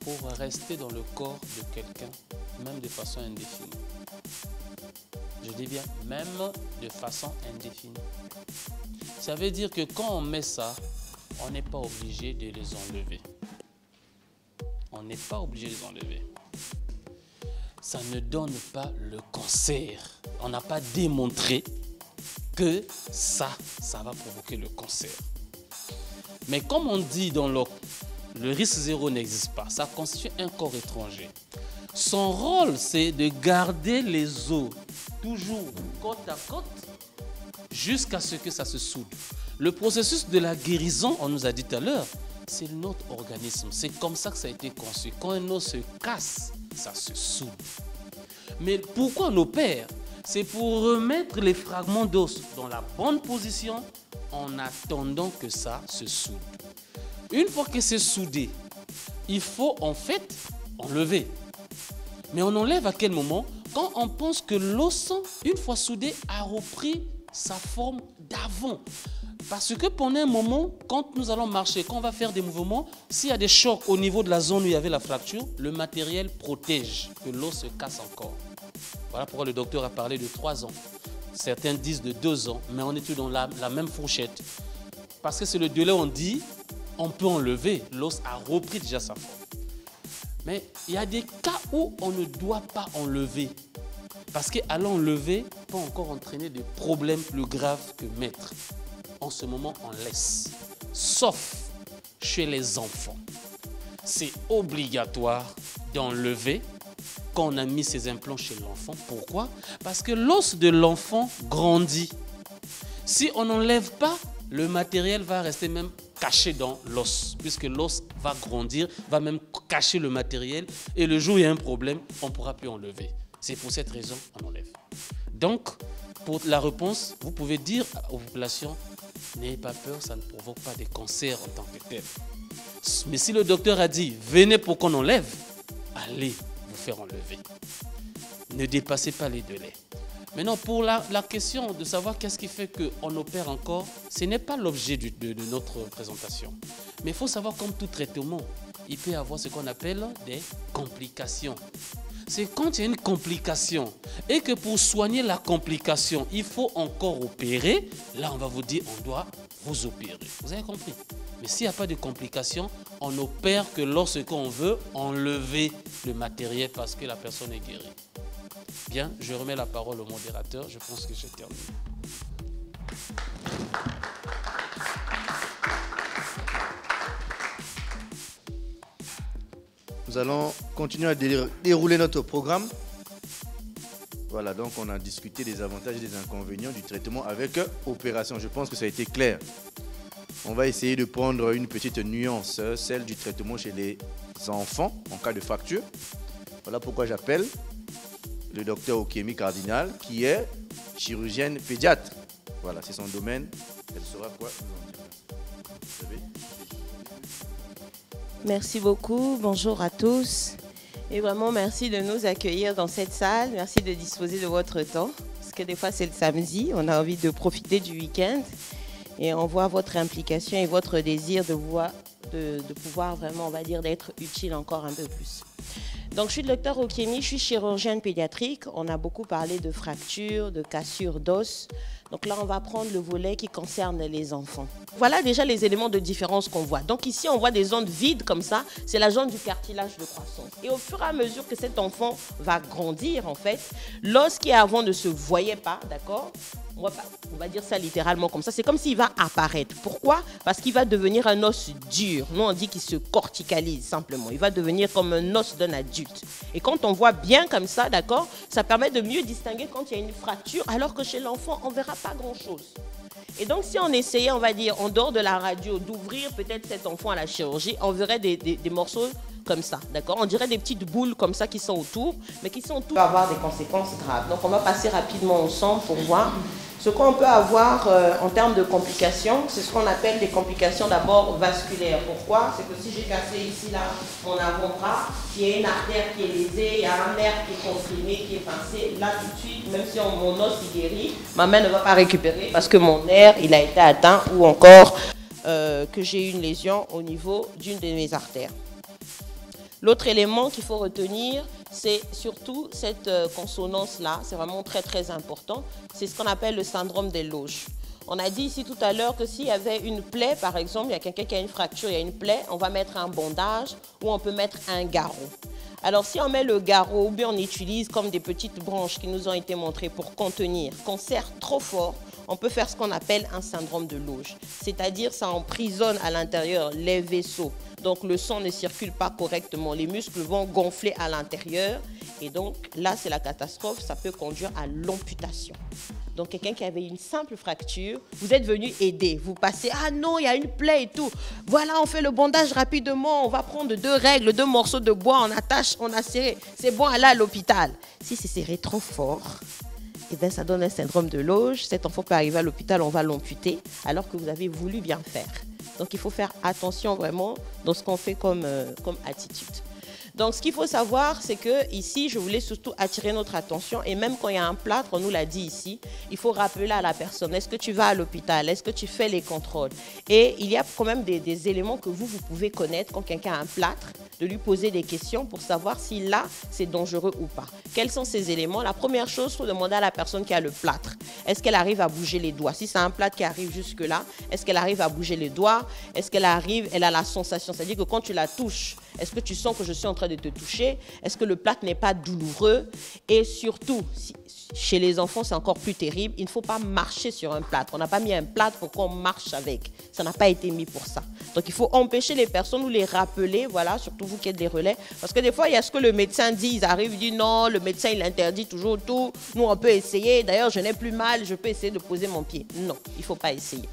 pour rester dans le corps de quelqu'un, même de façon indéfinie. Je dis bien, même de façon indéfinie. Ça veut dire que quand on met ça, on n'est pas obligé de les enlever. On n'est pas obligé de les enlever ça ne donne pas le cancer. On n'a pas démontré que ça, ça va provoquer le cancer. Mais comme on dit dans le, le risque zéro n'existe pas, ça constitue un corps étranger. Son rôle, c'est de garder les os toujours côte à côte jusqu'à ce que ça se soude. Le processus de la guérison, on nous a dit tout à l'heure, c'est notre organisme. C'est comme ça que ça a été conçu. Quand un os se casse, ça se soude. Mais pourquoi on opère C'est pour remettre les fragments d'os dans la bonne position en attendant que ça se soude. Une fois que c'est soudé, il faut en fait enlever. Mais on enlève à quel moment? Quand on pense que l'os, une fois soudé, a repris sa forme d'avant. Parce que pendant un moment, quand nous allons marcher, quand on va faire des mouvements, s'il y a des chocs au niveau de la zone où il y avait la fracture, le matériel protège que l'os se casse encore. Voilà pourquoi le docteur a parlé de 3 ans. Certains disent de 2 ans, mais on est tous dans la, même fourchette. Parce que c'est le délai, on dit, on peut enlever. L'os a repris déjà sa forme. Mais il y a des cas où on ne doit pas enlever. Parce qu'à l'enlever peut encore entraîner des problèmes plus graves que mettre en ce moment, on laisse. Sauf chez les enfants. C'est obligatoire d'enlever quand on a mis ces implants chez l'enfant. Pourquoi? Parce que l'os de l'enfant grandit. Si on n'enlève pas, le matériel va rester même caché dans l'os, puisque l'os va grandir, va même cacher le matériel, et le jour où il y a un problème, on ne pourra plus enlever. C'est pour cette raison qu'on enlève. Donc, pour la réponse, vous pouvez dire aux populations, n'ayez pas peur, ça ne provoque pas des cancers en tant que tel. Mais si le docteur a dit, venez pour qu'on enlève, allez vous faire enlever. Ne dépassez pas les délais. Maintenant, pour la, question de savoir qu'est-ce qui fait qu'on opère encore, ce n'est pas l'objet de, de, notre présentation. Mais il faut savoir, comme tout traitement, il peut y avoir ce qu'on appelle des complications. C'est quand il y a une complication et que pour soigner la complication, il faut encore opérer, là on va vous dire on doit vous opérer. Vous avez compris? Mais s'il n'y a pas de complications, on n'opère que lorsqu'on veut enlever le matériel parce que la personne est guérie. Bien, je remets la parole au modérateur. Je pense que j'ai terminé.
Nous allons continuer à dérouler notre programme. Voilà, donc on a discuté des avantages et des inconvénients du traitement avec opération. Je pense que ça a été clair. On va essayer de prendre une petite nuance, celle du traitement chez les enfants en cas de fracture. Voilà pourquoi j'appelle le docteur Okemi Cardinal, qui est chirurgienne pédiatre. Voilà, c'est son domaine. Elle saura quoi
Merci beaucoup. Bonjour à tous. Et vraiment, merci de nous accueillir dans cette salle. Merci de disposer de votre temps. Parce que des fois, c'est le samedi. On a envie de profiter du week-end. Et on voit votre implication et votre désir de, voir, pouvoir vraiment, on va dire, d'être utile encore un peu plus. Donc, je suis le docteur Okemi, je suis chirurgienne pédiatrique. On a beaucoup parlé de fractures, de cassures d'os. Donc là, on va prendre le volet qui concerne les enfants. Voilà déjà les éléments de différence qu'on voit. Donc ici, on voit des zones vides comme ça. C'est la zone du cartilage de croissance. Et au fur et à mesure que cet enfant va grandir, en fait, l'os qui avant ne se voyait pas, d'accord? On va, dire ça littéralement comme ça. C'est comme s'il va apparaître. Pourquoi? Parce qu'il va devenir un os dur. Nous, on dit qu'il se corticalise simplement. Il va devenir comme un os d'un adulte. Et quand on voit bien comme ça, d'accord, ça permet de mieux distinguer quand il y a une fracture, alors que chez l'enfant, on verra pas grand-chose. Et donc, si on essayait, on va dire, en dehors de la radio, d'ouvrir peut-être cet enfant à la chirurgie, on verrait des, morceaux comme ça, d'accord? On dirait des petites boules comme ça qui sont autour, mais qui sont va avoir des conséquences graves. Donc, on va passer rapidement ensemble pour voir ce qu'on peut avoir euh, en termes de complications, c'est ce qu'on appelle des complications d'abord vasculaires. Pourquoi? C'est que si j'ai cassé ici, là, mon avant-bras, il y a une artère qui est lésée, il y a un nerf qui est comprimé, qui est pincé, là tout de suite, même si mon os est guérit, ma main ne va pas récupérer parce que mon nerf, il a été atteint ou encore euh, que j'ai eu une lésion au niveau d'une de mes artères. L'autre élément qu'il faut retenir, c'est surtout cette euh, consonance-là, c'est vraiment très très important, c'est ce qu'on appelle le syndrome des loges. On a dit ici tout à l'heure que s'il y avait une plaie, par exemple, il y a quelqu'un qui a une fracture, il y a une plaie, on va mettre un bandage ou on peut mettre un garrot. Alors si on met le garrot ou bien on utilise comme des petites branches qui nous ont été montrées pour contenir, qu'on serre trop fort, on peut faire ce qu'on appelle un syndrome de loge. C'est-à-dire ça emprisonne à l'intérieur les vaisseaux donc le sang ne circule pas correctement, les muscles vont gonfler à l'intérieur et donc là c'est la catastrophe, ça peut conduire à l'amputation. Donc quelqu'un qui avait une simple fracture, vous êtes venu aider, vous passez, ah non, il y a une plaie et tout. Voilà, on fait le bandage rapidement, on va prendre deux règles, deux morceaux de bois, on attache, on a serré, c'est bon, aller à l'hôpital. Si c'est serré trop fort, eh bien, ça donne un syndrome de loge. Cet enfant peut arriver à l'hôpital, on va l'amputer, alors que vous avez voulu bien faire. Donc il faut faire attention vraiment dans ce qu'on fait comme, euh, comme attitude. Donc, ce qu'il faut savoir, c'est que ici, je voulais surtout attirer notre attention. Et même quand il y a un plâtre, on nous l'a dit ici, il faut rappeler à la personne est-ce que tu vas à l'hôpital? Est-ce que tu fais les contrôles? Et il y a quand même des, éléments que vous, vous pouvez connaître quand quelqu'un a un plâtre, de lui poser des questions pour savoir si là, c'est dangereux ou pas. Quels sont ces éléments? La première chose, il faut demander à la personne qui a le plâtre. Est-ce qu'elle arrive à bouger les doigts? Si c'est un plâtre qui arrive jusque-là, est-ce qu'elle arrive à bouger les doigts? Est-ce qu'elle arrive, elle a la sensation? C'est-à-dire que quand tu la touches, est-ce que tu sens que je suis en train de te toucher? Est-ce que le plâtre n'est pas douloureux? Et surtout, chez les enfants, c'est encore plus terrible. Il ne faut pas marcher sur un plâtre. On n'a pas mis un plâtre pour qu'on marche avec. Ça n'a pas été mis pour ça. Donc il faut empêcher les personnes ou les rappeler, voilà, surtout vous qui êtes des relais. Parce que des fois, il y a ce que le médecin dit. Ils arrivent, ils disent non, le médecin, il interdit toujours tout. Nous, on peut essayer. D'ailleurs, je n'ai plus mal, je peux essayer de poser mon pied. Non, il ne faut pas essayer.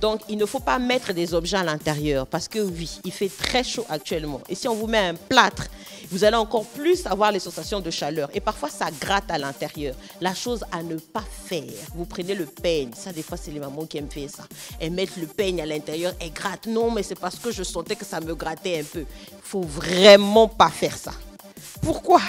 Donc, il ne faut pas mettre des objets à l'intérieur parce que oui, il fait très chaud actuellement. Et si on vous met un plâtre, vous allez encore plus avoir les sensations de chaleur. Et parfois, ça gratte à l'intérieur. La chose à ne pas faire, vous prenez le peigne. Ça, des fois, c'est les mamans qui aiment faire ça. Elles mettent le peigne à l'intérieur et grattent. Non, mais c'est parce que je sentais que ça me grattait un peu. Il faut vraiment pas faire ça. Pourquoi?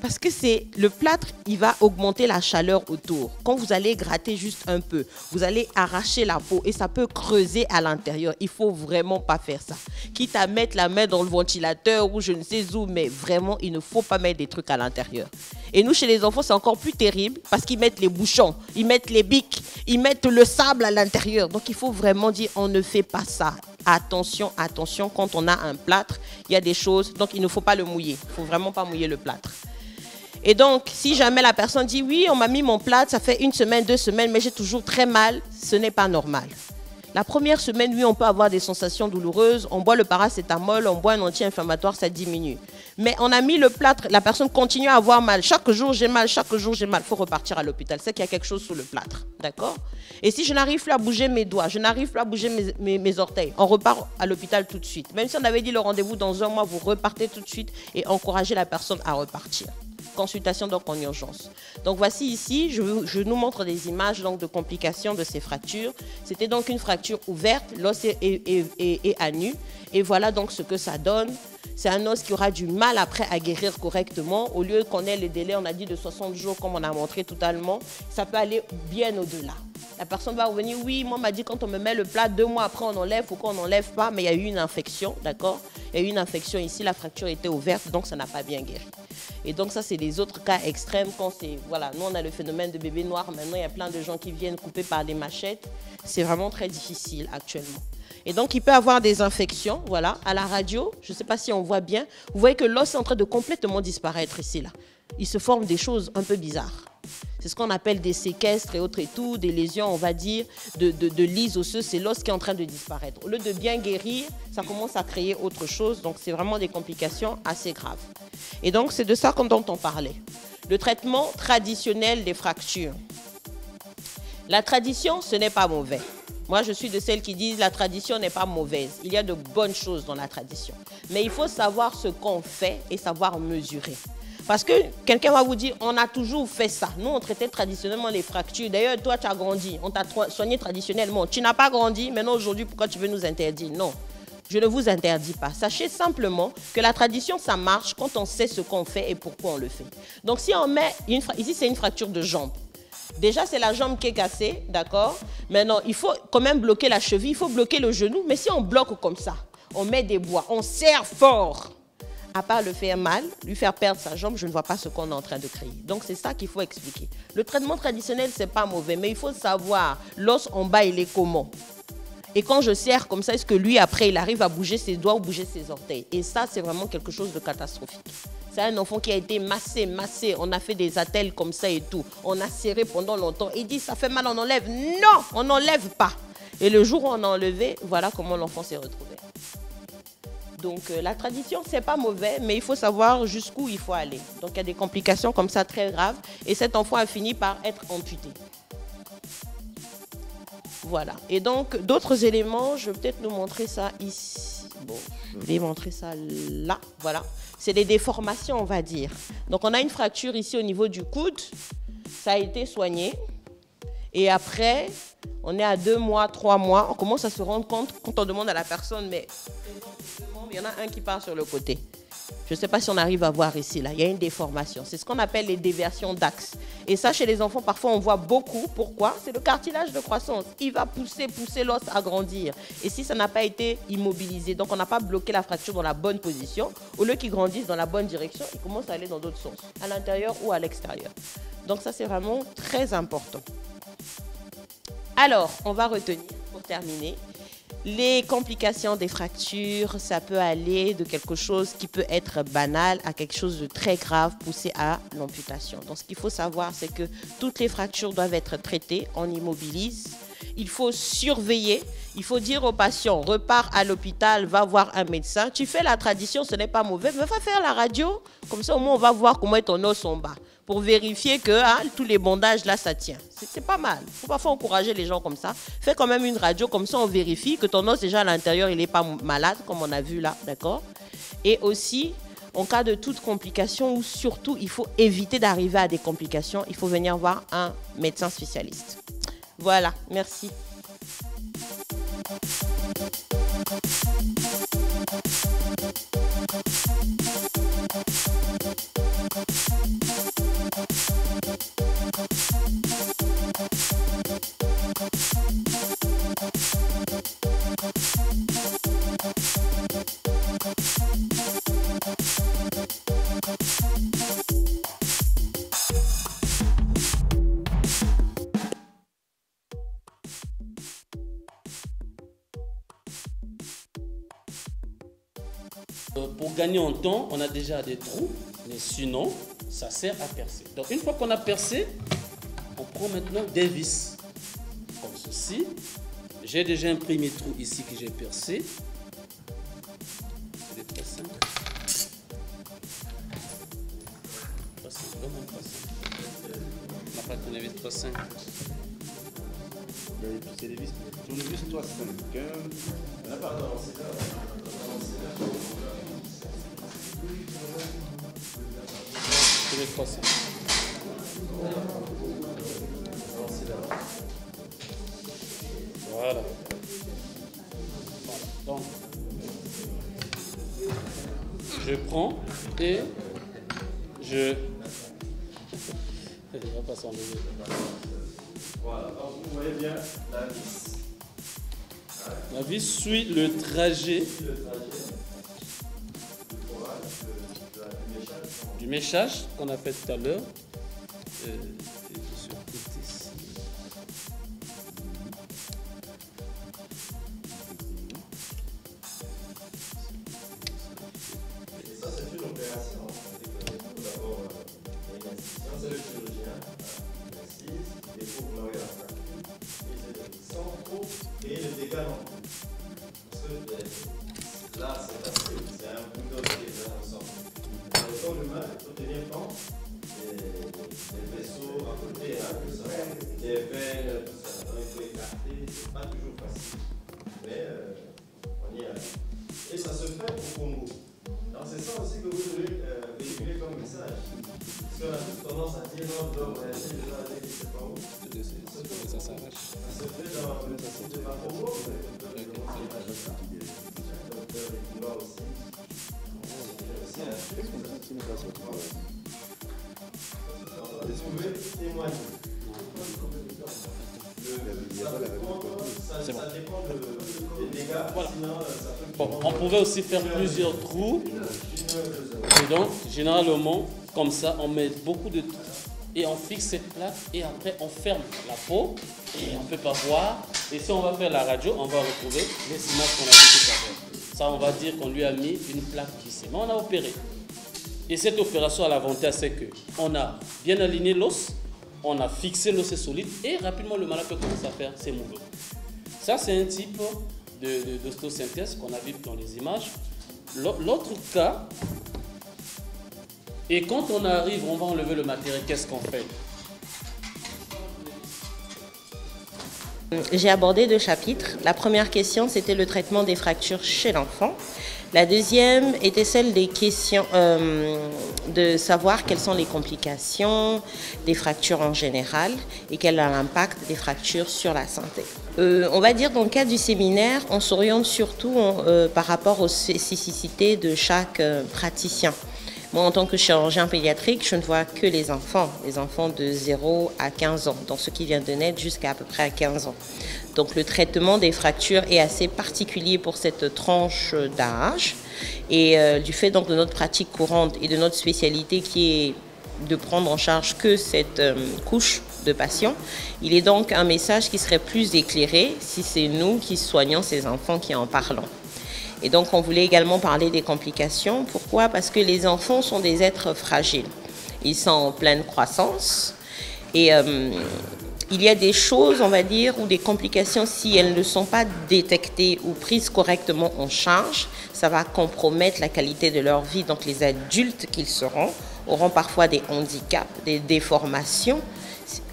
Parce que c'est le plâtre, il va augmenter la chaleur autour. Quand vous allez gratter juste un peu, vous allez arracher la peau et ça peut creuser à l'intérieur. Il faut vraiment pas faire ça. Quitte à mettre la main dans le ventilateur ou je ne sais où, mais vraiment, il ne faut pas mettre des trucs à l'intérieur. Et nous, chez les enfants, c'est encore plus terrible parce qu'ils mettent les bouchons, ils mettent les bics, ils mettent le sable à l'intérieur. Donc, il faut vraiment dire, on ne fait pas ça. Attention, attention, quand on a un plâtre, il y a des choses, donc il ne faut pas le mouiller. Il ne faut vraiment pas mouiller le plâtre. Et donc, si jamais la personne dit, oui, on m'a mis mon plâtre, ça fait une semaine, deux semaines, mais j'ai toujours très mal, ce n'est pas normal. La première semaine, oui, on peut avoir des sensations douloureuses. On boit le paracétamol, on boit un anti-inflammatoire, ça diminue. Mais on a mis le plâtre, la personne continue à avoir mal. Chaque jour, j'ai mal, chaque jour, j'ai mal. Il faut repartir à l'hôpital. C'est qu'il y a quelque chose sous le plâtre. D'accord? Et si je n'arrive plus à bouger mes doigts, je n'arrive plus à bouger mes, orteils, on repart à l'hôpital tout de suite. Même si on avait dit le rendez-vous dans un mois, vous repartez tout de suite et encouragez la personne à repartir consultation donc en urgence. Donc voici ici, je, nous montre des images donc de complications de ces fractures. C'était donc une fracture ouverte, l'os est, est- est- est- à nu. Et voilà donc ce que ça donne. C'est un os qui aura du mal après à guérir correctement. Au lieu qu'on ait les délais, on a dit de 60 jours comme on a montré totalement, ça peut aller bien au-delà. La personne va revenir, oui, moi m'a dit quand on me met le plat, deux mois après on enlève ou qu'on n'enlève pas, mais il y a eu une infection, d'accord? Il y a eu une infection ici, la fracture était ouverte, donc ça n'a pas bien guéri. Et donc ça, c'est les autres cas extrêmes quand c'est... Voilà, nous on a le phénomène de bébé noir, maintenant il y a plein de gens qui viennent couper par des machettes. C'est vraiment très difficile actuellement. Et donc, il peut avoir des infections, voilà. À la radio, je ne sais pas si on voit bien, vous voyez que l'os est en train de complètement disparaître ici, là. Il se forme des choses un peu bizarres. C'est ce qu'on appelle des séquestres et autres et tout, des lésions, on va dire, de, de. C'est l'os qui est en train de disparaître. Au lieu de bien guérir, ça commence à créer autre chose. Donc, c'est vraiment des complications assez graves. Et donc, c'est de ça dont on parlait. Le traitement traditionnel des fractures. La tradition, ce n'est pas mauvais. Moi, je suis de celles qui disent la tradition n'est pas mauvaise. Il y a de bonnes choses dans la tradition. Mais il faut savoir ce qu'on fait et savoir mesurer. Parce que quelqu'un va vous dire, on a toujours fait ça. Nous, on traitait traditionnellement les fractures. D'ailleurs, toi, tu as grandi. On t'a soigné traditionnellement. Tu n'as pas grandi. Maintenant, aujourd'hui, pourquoi tu veux nous interdire? Non. Je ne vous interdis pas. Sachez simplement que la tradition, ça marche quand on sait ce qu'on fait et pourquoi on le fait. Donc, si on met ici, c'est une fracture de jambe. Déjà, c'est la jambe qui est cassée, d'accord? Maintenant, il faut quand même bloquer la cheville, il faut bloquer le genou. Mais si on bloque comme ça, on met des bois, on serre fort, à part le faire mal, lui faire perdre sa jambe, je ne vois pas ce qu'on est en train de créer. Donc, c'est ça qu'il faut expliquer. Le traitement traditionnel, c'est pas mauvais, mais il faut savoir l'os en bas, il est comment? Et quand je serre comme ça, est-ce que lui, après, il arrive à bouger ses doigts ou bouger ses orteils? Et ça, c'est vraiment quelque chose de catastrophique. C'est un enfant qui a été massé, massé. On a fait des attelles comme ça et tout. On a serré pendant longtemps. Il dit, ça fait mal, on enlève. Non, on n'enlève pas. Et le jour où on a enlevé, voilà comment l'enfant s'est retrouvé. Donc euh, la tradition, c'est pas mauvais, mais il faut savoir jusqu'où il faut aller. Donc il y a des complications comme ça très graves. Et cet enfant a fini par être amputé. Voilà. Et donc, d'autres éléments, je vais peut-être nous montrer ça ici. Bon, je vais montrer ça là. Voilà. C'est des déformations, on va dire. Donc, on a une fracture ici au niveau du coude. Ça a été soigné. Et après, on est à deux mois, trois mois. On commence à se rendre compte quand on demande à la personne, mais il y en a un qui part sur le côté. Je ne sais pas si on arrive à voir ici, là. Il y a une déformation. C'est ce qu'on appelle les déversions d'axe. Et ça, chez les enfants, parfois, on voit beaucoup. Pourquoi? C'est le cartilage de croissance. Il va pousser, pousser l'os à grandir. Et si ça n'a pas été immobilisé, donc on n'a pas bloqué la fracture dans la bonne position, au lieu qu'il grandisse dans la bonne direction, il commence à aller dans d'autres sens, à l'intérieur ou à l'extérieur. Donc ça, c'est vraiment très important. Alors, on va retenir, pour terminer, les complications des fractures, ça peut aller de quelque chose qui peut être banal à quelque chose de très grave poussé à l'amputation. Donc ce qu'il faut savoir, c'est que toutes les fractures doivent être traitées, on immobilise. Il faut surveiller, Il faut dire aux patients, repars à l'hôpital, va voir un médecin. Tu fais la tradition, ce n'est pas mauvais, mais va faire la radio. Comme ça, au moins, on va voir comment ton os sont bas. Pour vérifier que hein, tous les bondages, là, ça tient. C'est pas mal. Il faut parfois encourager les gens comme ça. Fais quand même une radio, comme ça, on vérifie que ton os, déjà, à l'intérieur, il n'est pas malade, comme on a vu là, d'accord? Et aussi, en cas de toute complication ou surtout il faut éviter d'arriver à des complications, il faut venir voir un médecin spécialiste. Voilà, merci.
Euh, on a déjà des trous, mais sinon, ça sert à percer. Donc une fois qu'on a percé, on prend maintenant des vis, comme ceci. J'ai déjà un premier trou ici que j'ai percé. C'est Voilà. Donc, je prends et je. Va pas.
Voilà, donc vous voyez bien la vis.
La vis suit Le trajet
méchage.
qu'on a fait tout à l'heure. Euh, faire plusieurs trous. Et donc, généralement, comme ça, on met beaucoup de trous et on fixe cette plaque et après on ferme la peau et on ne peut pas voir. Et si on va faire la radio, on va retrouver les images qu'on a vues tout à l'heure. Ça, on va dire qu'on lui a mis une plaque ici. Mais on a opéré. Et cette opération a l'avantage, c'est que on a bien aligné l'os, on a fixé l'os solide et rapidement le malade peut commencer à faire ses mouvements. Ça, c'est un type d'ostosynthèse qu'on a vu dans les images. L'au- L'autre cas, et quand on arrive, on va enlever le matériel, qu'est-ce qu'on fait?
J'ai abordé deux chapitres. La première question, c'était le traitement des fractures chez l'enfant. La deuxième était celle des questions euh, de savoir quelles sont les complications des fractures en général et quel est l'impact des fractures sur la santé. Euh, on va dire dans le cadre du séminaire, on s'oriente surtout euh, par rapport aux spécificités de chaque praticien. Moi, en tant que chirurgien pédiatrique, je ne vois que les enfants, les enfants de 0 à 15 ans, donc ceux qui viennent de naître jusqu'à à peu près à 15 ans. Donc le traitement des fractures est assez particulier pour cette tranche d'âge. Et euh, du fait donc de notre pratique courante et de notre spécialité qui est de prendre en charge que cette euh, couche de patients, il est donc un message qui serait plus éclairé si c'est nous qui soignons ces enfants qui en parlons. Et donc, on voulait également parler des complications. Pourquoi? Parce que les enfants sont des êtres fragiles. Ils sont en pleine croissance. Et euh, il y a des choses, on va dire, ou des complications, si elles ne sont pas détectées ou prises correctement en charge, ça va compromettre la qualité de leur vie. Donc les adultes qu'ils seront auront parfois des handicaps, des déformations,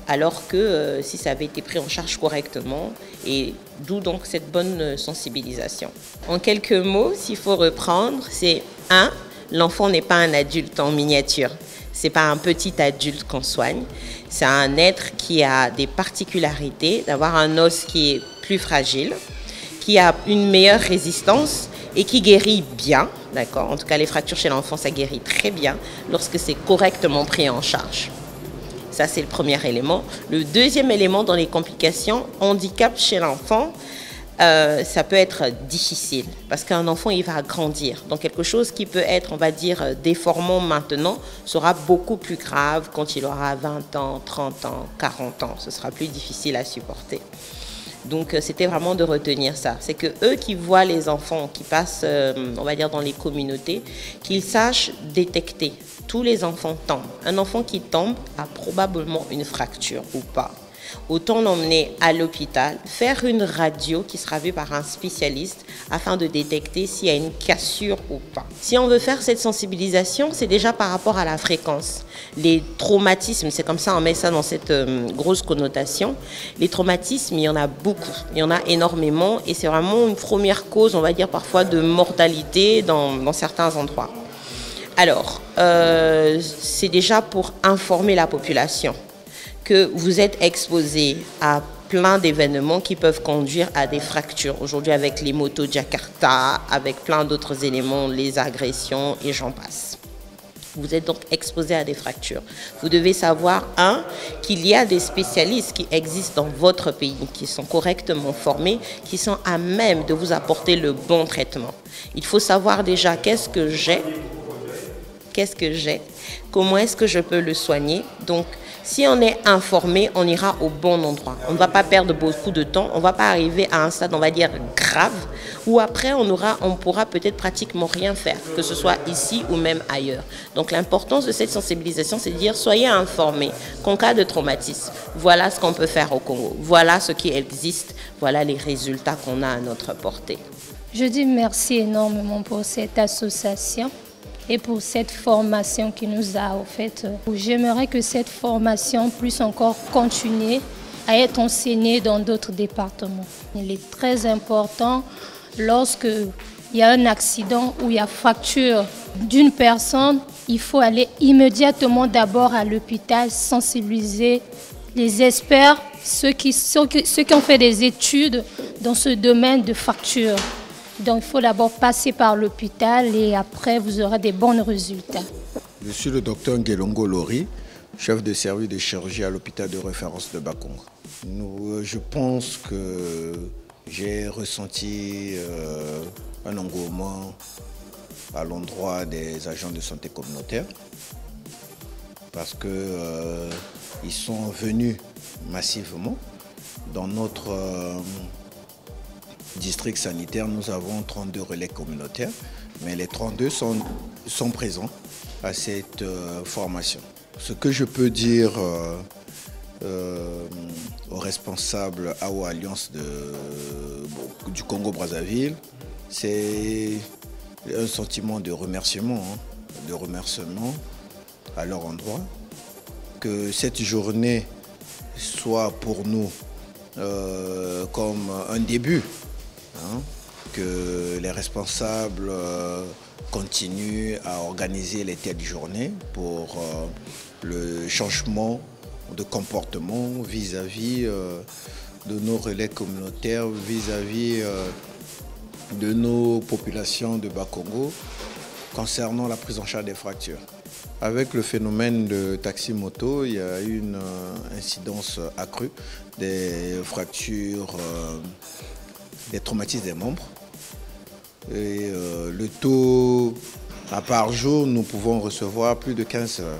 alors que euh, si ça avait été pris en charge correctement, et d'où donc cette bonne sensibilisation. En quelques mots, s'il faut reprendre, c'est un, l'enfant n'est pas un adulte en miniature. C'est pas un petit adulte qu'on soigne. C'est un être qui a des particularités, d'avoir un os qui est plus fragile, qui a une meilleure résistance et qui guérit bien, d'accord? En tout cas, les fractures chez l'enfant, ça guérit très bien lorsque c'est correctement pris en charge. Ça, c'est le premier élément. Le deuxième élément dans les complications, handicap chez l'enfant, euh, ça peut être difficile parce qu'un enfant, il va grandir. Donc quelque chose qui peut être, on va dire, déformant maintenant sera beaucoup plus grave quand il aura 20 ans, 30 ans, 40 ans. Ce sera plus difficile à supporter. Donc euh, c'était vraiment de retenir ça. C'est que eux qui voient les enfants qui passent, euh, on va dire, dans les communautés, qu'ils sachent détecter. Tous les enfants tombent. Un enfant qui tombe a probablement une fracture ou pas autant l'emmener à l'hôpital, faire une radio qui sera vue par un spécialiste afin de détecter s'il y a une cassure ou pas. Si on veut faire cette sensibilisation, c'est déjà par rapport à la fréquence. Les traumatismes, c'est comme ça, on met ça dans cette euh, grosse connotation. Les traumatismes, il y en a beaucoup, il y en a énormément et c'est vraiment une première cause, on va dire parfois, de mortalité dans, certains endroits. Alors, euh, c'est déjà pour informer la population que vous êtes exposé à plein d'événements qui peuvent conduire à des fractures. Aujourd'hui, avec les motos Jakarta, avec plein d'autres éléments, les agressions et j'en passe. Vous êtes donc exposé à des fractures. Vous devez savoir, un, qu'il y a des spécialistes qui existent dans votre pays, qui sont correctement formés, qui sont à même de vous apporter le bon traitement. Il faut savoir déjà qu'est-ce que j'ai, qu'est-ce que j'ai, comment est-ce que je peux le soigner. Donc, si on est informé, on ira au bon endroit. On ne va pas perdre beaucoup de temps. On ne va pas arriver à un stade, on va dire, grave, où après, on, aura, on pourra peut-être pratiquement rien faire, que ce soit ici ou même ailleurs. Donc l'importance de cette sensibilisation, c'est de dire, soyez informés qu'en cas de traumatisme, voilà ce qu'on peut faire au Congo. Voilà ce qui existe. Voilà les résultats qu'on a à notre portée.
Je dis merci énormément pour cette association et pour cette formation qui nous a offerte. J'aimerais que cette formation puisse encore continuer à être enseignée dans d'autres départements. Il est très important lorsque il y a un accident ou il y a fracture d'une personne, il faut aller immédiatement d'abord à l'hôpital, sensibiliser les experts, ceux qui, ceux qui ont fait des études dans ce domaine de fracture. Donc il faut d'abord passer par l'hôpital et après vous aurez des bons résultats.
Je suis le docteur Ngelongo Lori, chef de service de chirurgie à l'hôpital de référence de Bakongo. Euh, je pense que j'ai ressenti euh, un engouement à l'endroit des agents de santé communautaire parce qu'ils euh, sont venus massivement dans notre district sanitaire, nous avons 32 relais communautaires, mais les 32 sont, présents à cette euh, formation. Ce que je peux dire euh, euh, aux responsables AO Alliance du Congo-Brazzaville, c'est un sentiment de remerciement, hein, de remerciement à leur endroit. Que cette journée soit pour nous comme un début Hein, que les responsables euh, continuent à organiser les telles journées pour euh, le changement de comportement vis-à-vis euh, de nos relais communautaires, vis-à-vis de nos populations de Bas-Congo concernant la prise en charge des fractures. Avec le phénomène de taxi-moto, il y a une incidence accrue des fractures des traumatismes des membres. Et euh, le taux, à part jour, nous pouvons recevoir plus de 15 euh,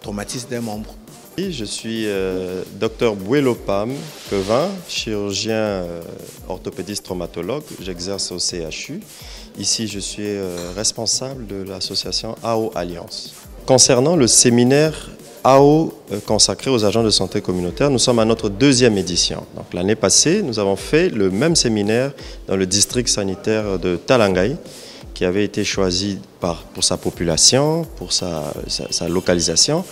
traumatismes des membres.
Je suis euh, docteur Bouelopam Quevin, chirurgien orthopédiste traumatologue. J'exerce au CHU. Ici, je suis responsable de l'association AO Alliance. Concernant le séminaire AO euh, consacrée aux agents de santé communautaire. Nous sommes à notre deuxième édition. Donc l'année passée, nous avons fait le même séminaire dans le district sanitaire de Talangai, qui avait été choisi pour sa population, pour sa, sa, localisation.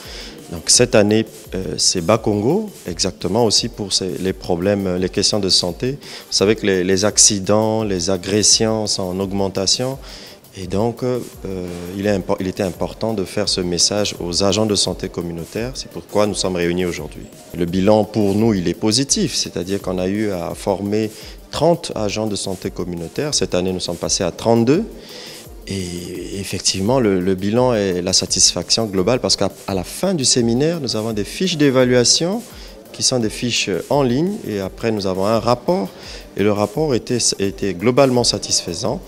Donc cette année, euh, c'est Bakongo, exactement aussi pour les problèmes, les questions de santé. Vous savez que les accidents, les agressions sont en augmentation. Et donc, euh, il, était important de faire ce message aux agents de santé communautaire. C'est pourquoi nous sommes réunis aujourd'hui. Le bilan pour nous, il est positif, c'est-à-dire qu'on a eu à former 30 agents de santé communautaire. Cette année, nous sommes passés à 32. Et effectivement, le, bilan est la satisfaction globale parce qu'à la fin du séminaire, nous avons des fiches d'évaluation qui sont des fiches en ligne et après nous avons un rapport et le rapport était globalement satisfaisant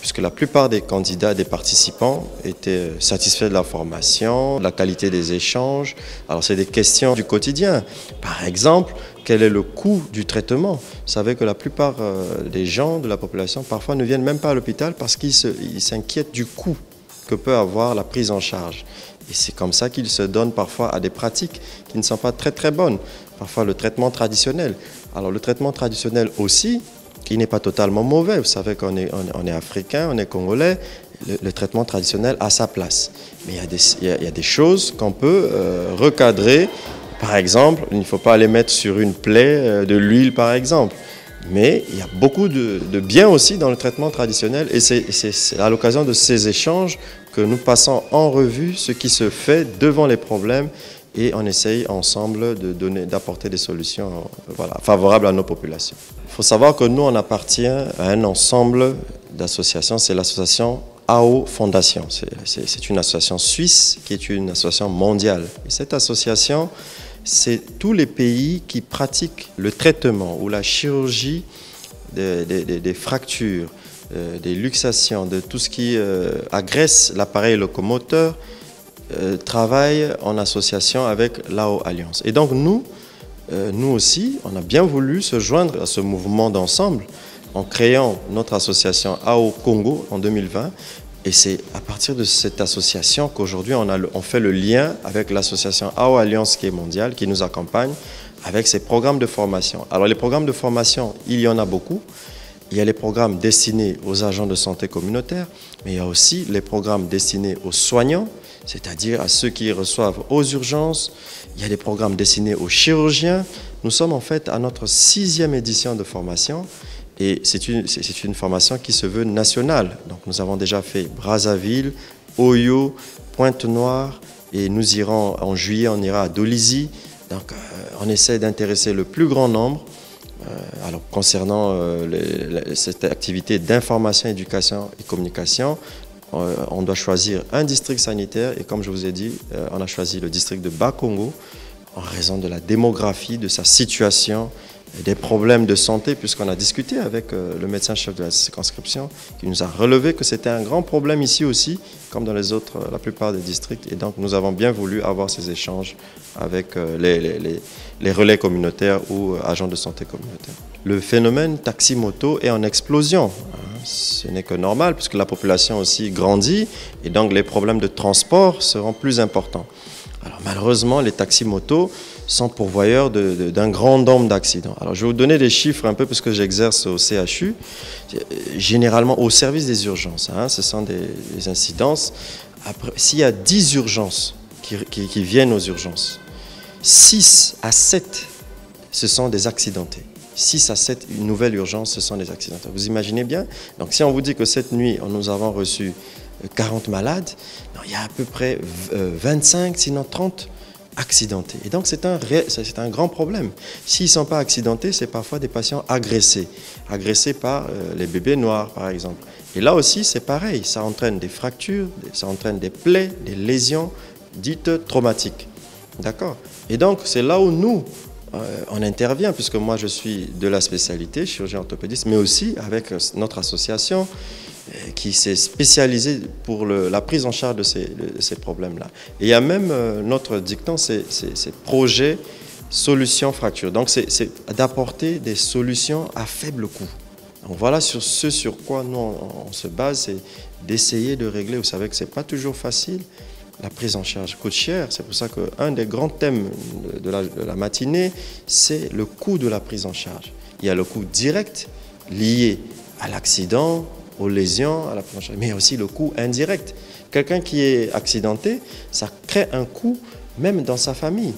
puisque la plupart des candidats, des participants étaient satisfaits de la formation, de la qualité des échanges. Alors c'est des questions du quotidien. Par exemple, quel est le coût du traitement? Vous savez que la plupart euh, des gens de la population parfois ne viennent même pas à l'hôpital parce qu'ils s'inquiètent du coût que peut avoir la prise en charge. Et c'est comme ça qu'ils se donnent parfois à des pratiques qui ne sont pas très très bonnes. Parfois le traitement traditionnel. Alors le traitement traditionnel aussi, qui n'est pas totalement mauvais. Vous savez qu'on est, africain, on est congolais, le, traitement traditionnel a sa place. Mais il y a des, choses qu'on peut euh, recadrer. Par exemple, il ne faut pas les mettre sur une plaie euh, de l'huile, par exemple. Mais il y a beaucoup de, de bien aussi dans le traitement traditionnel et c'est à l'occasion de ces échanges que nous passons en revue ce qui se fait devant les problèmes et on essaye ensemble d'apporter des solutions voilà, favorables à nos populations. Faut savoir que nous, on appartient à un ensemble d'associations, c'est l'association AO Fondation. C'est une association suisse qui est une association mondiale. Et cette association, c'est tous les pays qui pratiquent le traitement ou la chirurgie des, fractures, euh, des luxations, de tout ce qui euh, agresse l'appareil locomoteur, euh, travaille en association avec l'AO Alliance. Et donc nous, nous aussi, on a bien voulu se joindre à ce mouvement d'ensemble en créant notre association AO Congo en 2020. Et c'est à partir de cette association qu'aujourd'hui on, on fait le lien avec l'association AO Alliance qui est mondiale, qui nous accompagne avec ses programmes de formation. Alors les programmes de formation, il y en a beaucoup. Il y a les programmes destinés aux agents de santé communautaire, mais il y a aussi les programmes destinés aux soignants, c'est-à-dire à ceux qui reçoivent aux urgences. Il y a des programmes destinés aux chirurgiens. Nous sommes en fait à notre sixième édition de formation et c'est une, formation qui se veut nationale. Donc nous avons déjà fait Brazzaville, Oyo, Pointe-Noire et nous irons en juillet, on ira à Dolisie. Donc euh, on essaie d'intéresser le plus grand nombre. Euh, alors concernant euh, cette activité d'information, éducation et communication, on doit choisir un district sanitaire et comme je vous ai dit, euh, on a choisi le district de Bas-Congo en raison de la démographie, de sa situation, des problèmes de santé, puisqu'on a discuté avec euh, le médecin-chef de la circonscription, qui nous a relevé que c'était un grand problème ici aussi, comme dans les autres, la plupart des districts. Et donc nous avons bien voulu avoir ces échanges avec les, relais communautaires ou agents de santé communautaire. Le phénomène taxi-moto est en explosion ce n'est que normal puisque la population aussi grandit et donc les problèmes de transport seront plus importants. Alors malheureusement, les taxis-motos sont pourvoyeurs d'un grand nombre d'accidents. Alors je vais vous donner des chiffres un peu parce que j'exerce au CHU, généralement au service des urgences. Hein, ce sont des, incidences. S'il y a 10 urgences qui, viennent aux urgences, 6 à 7, ce sont des accidentés. 6 à 7 nouvelles urgences, ce sont des accidents. Vous imaginez bien? Donc si on vous dit que cette nuit, nous avons reçu 40 euh, malades, il y a à peu près 25, euh, sinon 30 accidentés. Et donc c'est un, un grand problème. S'ils ne sont pas accidentés, c'est parfois des patients agressés, agressés par euh, les bébés noirs par exemple. Et là aussi c'est pareil, ça entraîne des fractures, ça entraîne des plaies, des lésions dites traumatiques. D'accord? Et donc c'est là où nous, euh, on intervient, puisque moi je suis de la spécialité, chirurgien orthopédiste, mais aussi avec notre association euh, qui s'est spécialisée pour la prise en charge de ces, problèmes-là. Et il y a même euh, notre dicton, c'est projet, solution, fracture. Donc c'est d'apporter des solutions à faible coût. Donc voilà sur ce sur quoi nous on, se base, c'est d'essayer de régler. Vous savez que ce n'est pas toujours facile, la prise en charge coûte cher. C'est pour ça qu'un des grands thèmes de la matinée, c'est le coût de la prise en charge. Il y a le coût direct lié à l'accident, aux lésions, à la charge, mais aussi le coût indirect. Quelqu'un qui est accidenté, ça crée un coût même dans sa famille.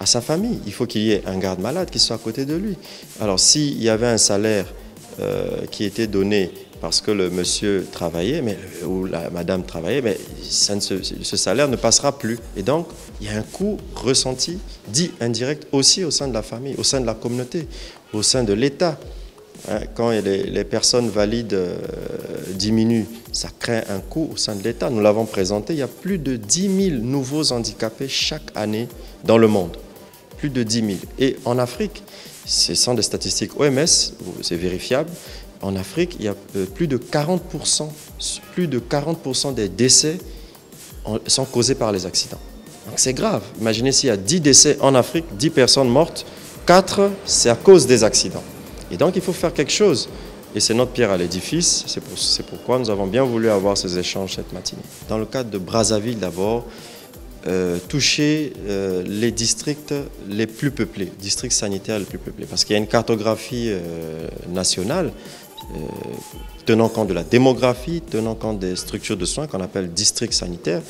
À sa famille, il faut qu'il y ait un garde malade qui soit à côté de lui. Alors s'il y avait un salaire euh, qui était donné parce que le monsieur travaillait, mais, ou la madame travaillait, mais ça ce salaire ne passera plus. Et donc, il y a un coût ressenti, dit indirect, aussi au sein de la famille, au sein de la communauté, au sein de l'État. Hein, Quand les, personnes valides euh, diminuent, ça crée un coût au sein de l'État. Nous l'avons présenté, il y a plus de 10 000 nouveaux handicapés chaque année dans le monde. Plus de 10 000. Et en Afrique, ce sont des statistiques OMS, c'est vérifiable. En Afrique, il y a euh, plus de 40%, plus de 40% des décès sont causés par les accidents. Donc c'est grave. Imaginez s'il y a 10 décès en Afrique, 10 personnes mortes, 4 c'est à cause des accidents. Et donc il faut faire quelque chose. Et c'est notre pierre à l'édifice. C'est pour- c'est pourquoi nous avons bien voulu avoir ces échanges cette matinée. Dans le cadre de Brazzaville d'abord, euh, toucher euh, les districts les plus peuplés, districts sanitaires les plus peuplés. Parce qu'il y a une cartographie euh, nationale tenant compte de la démographie, tenant compte des structures de soins qu'on appelle districts sanitaires.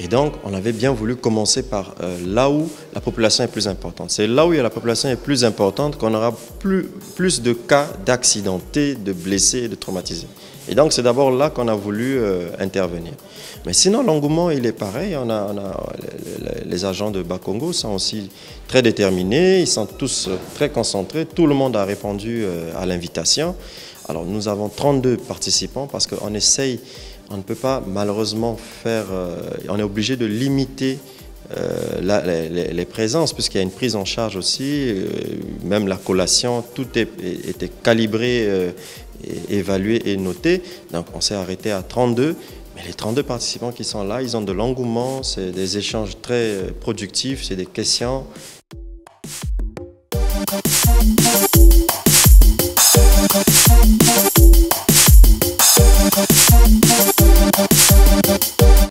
Et donc, on avait bien voulu commencer par euh, là où la population est plus importante. C'est là où la population est plus importante qu'on aura plus, plus de cas d'accidentés, de blessés et de traumatisés. Et donc, c'est d'abord là qu'on a voulu euh, intervenir. Mais sinon, l'engouement, il est pareil. On a, les, agents de Bakongo sont aussi très déterminés, ils sont tous très concentrés. Tout le monde a répondu euh, à l'invitation. Alors, nous avons 32 participants parce qu'on essaye, on ne peut pas malheureusement faire, euh, on est obligé de limiter euh, les, présences, puisqu'il y a une prise en charge aussi, euh, même la collation, tout était calibré, évalué et noté. Donc on s'est arrêté à 32. Mais les 32 participants qui sont là, ils ont de l'engouement, c'est des échanges très productifs, c'est des questions.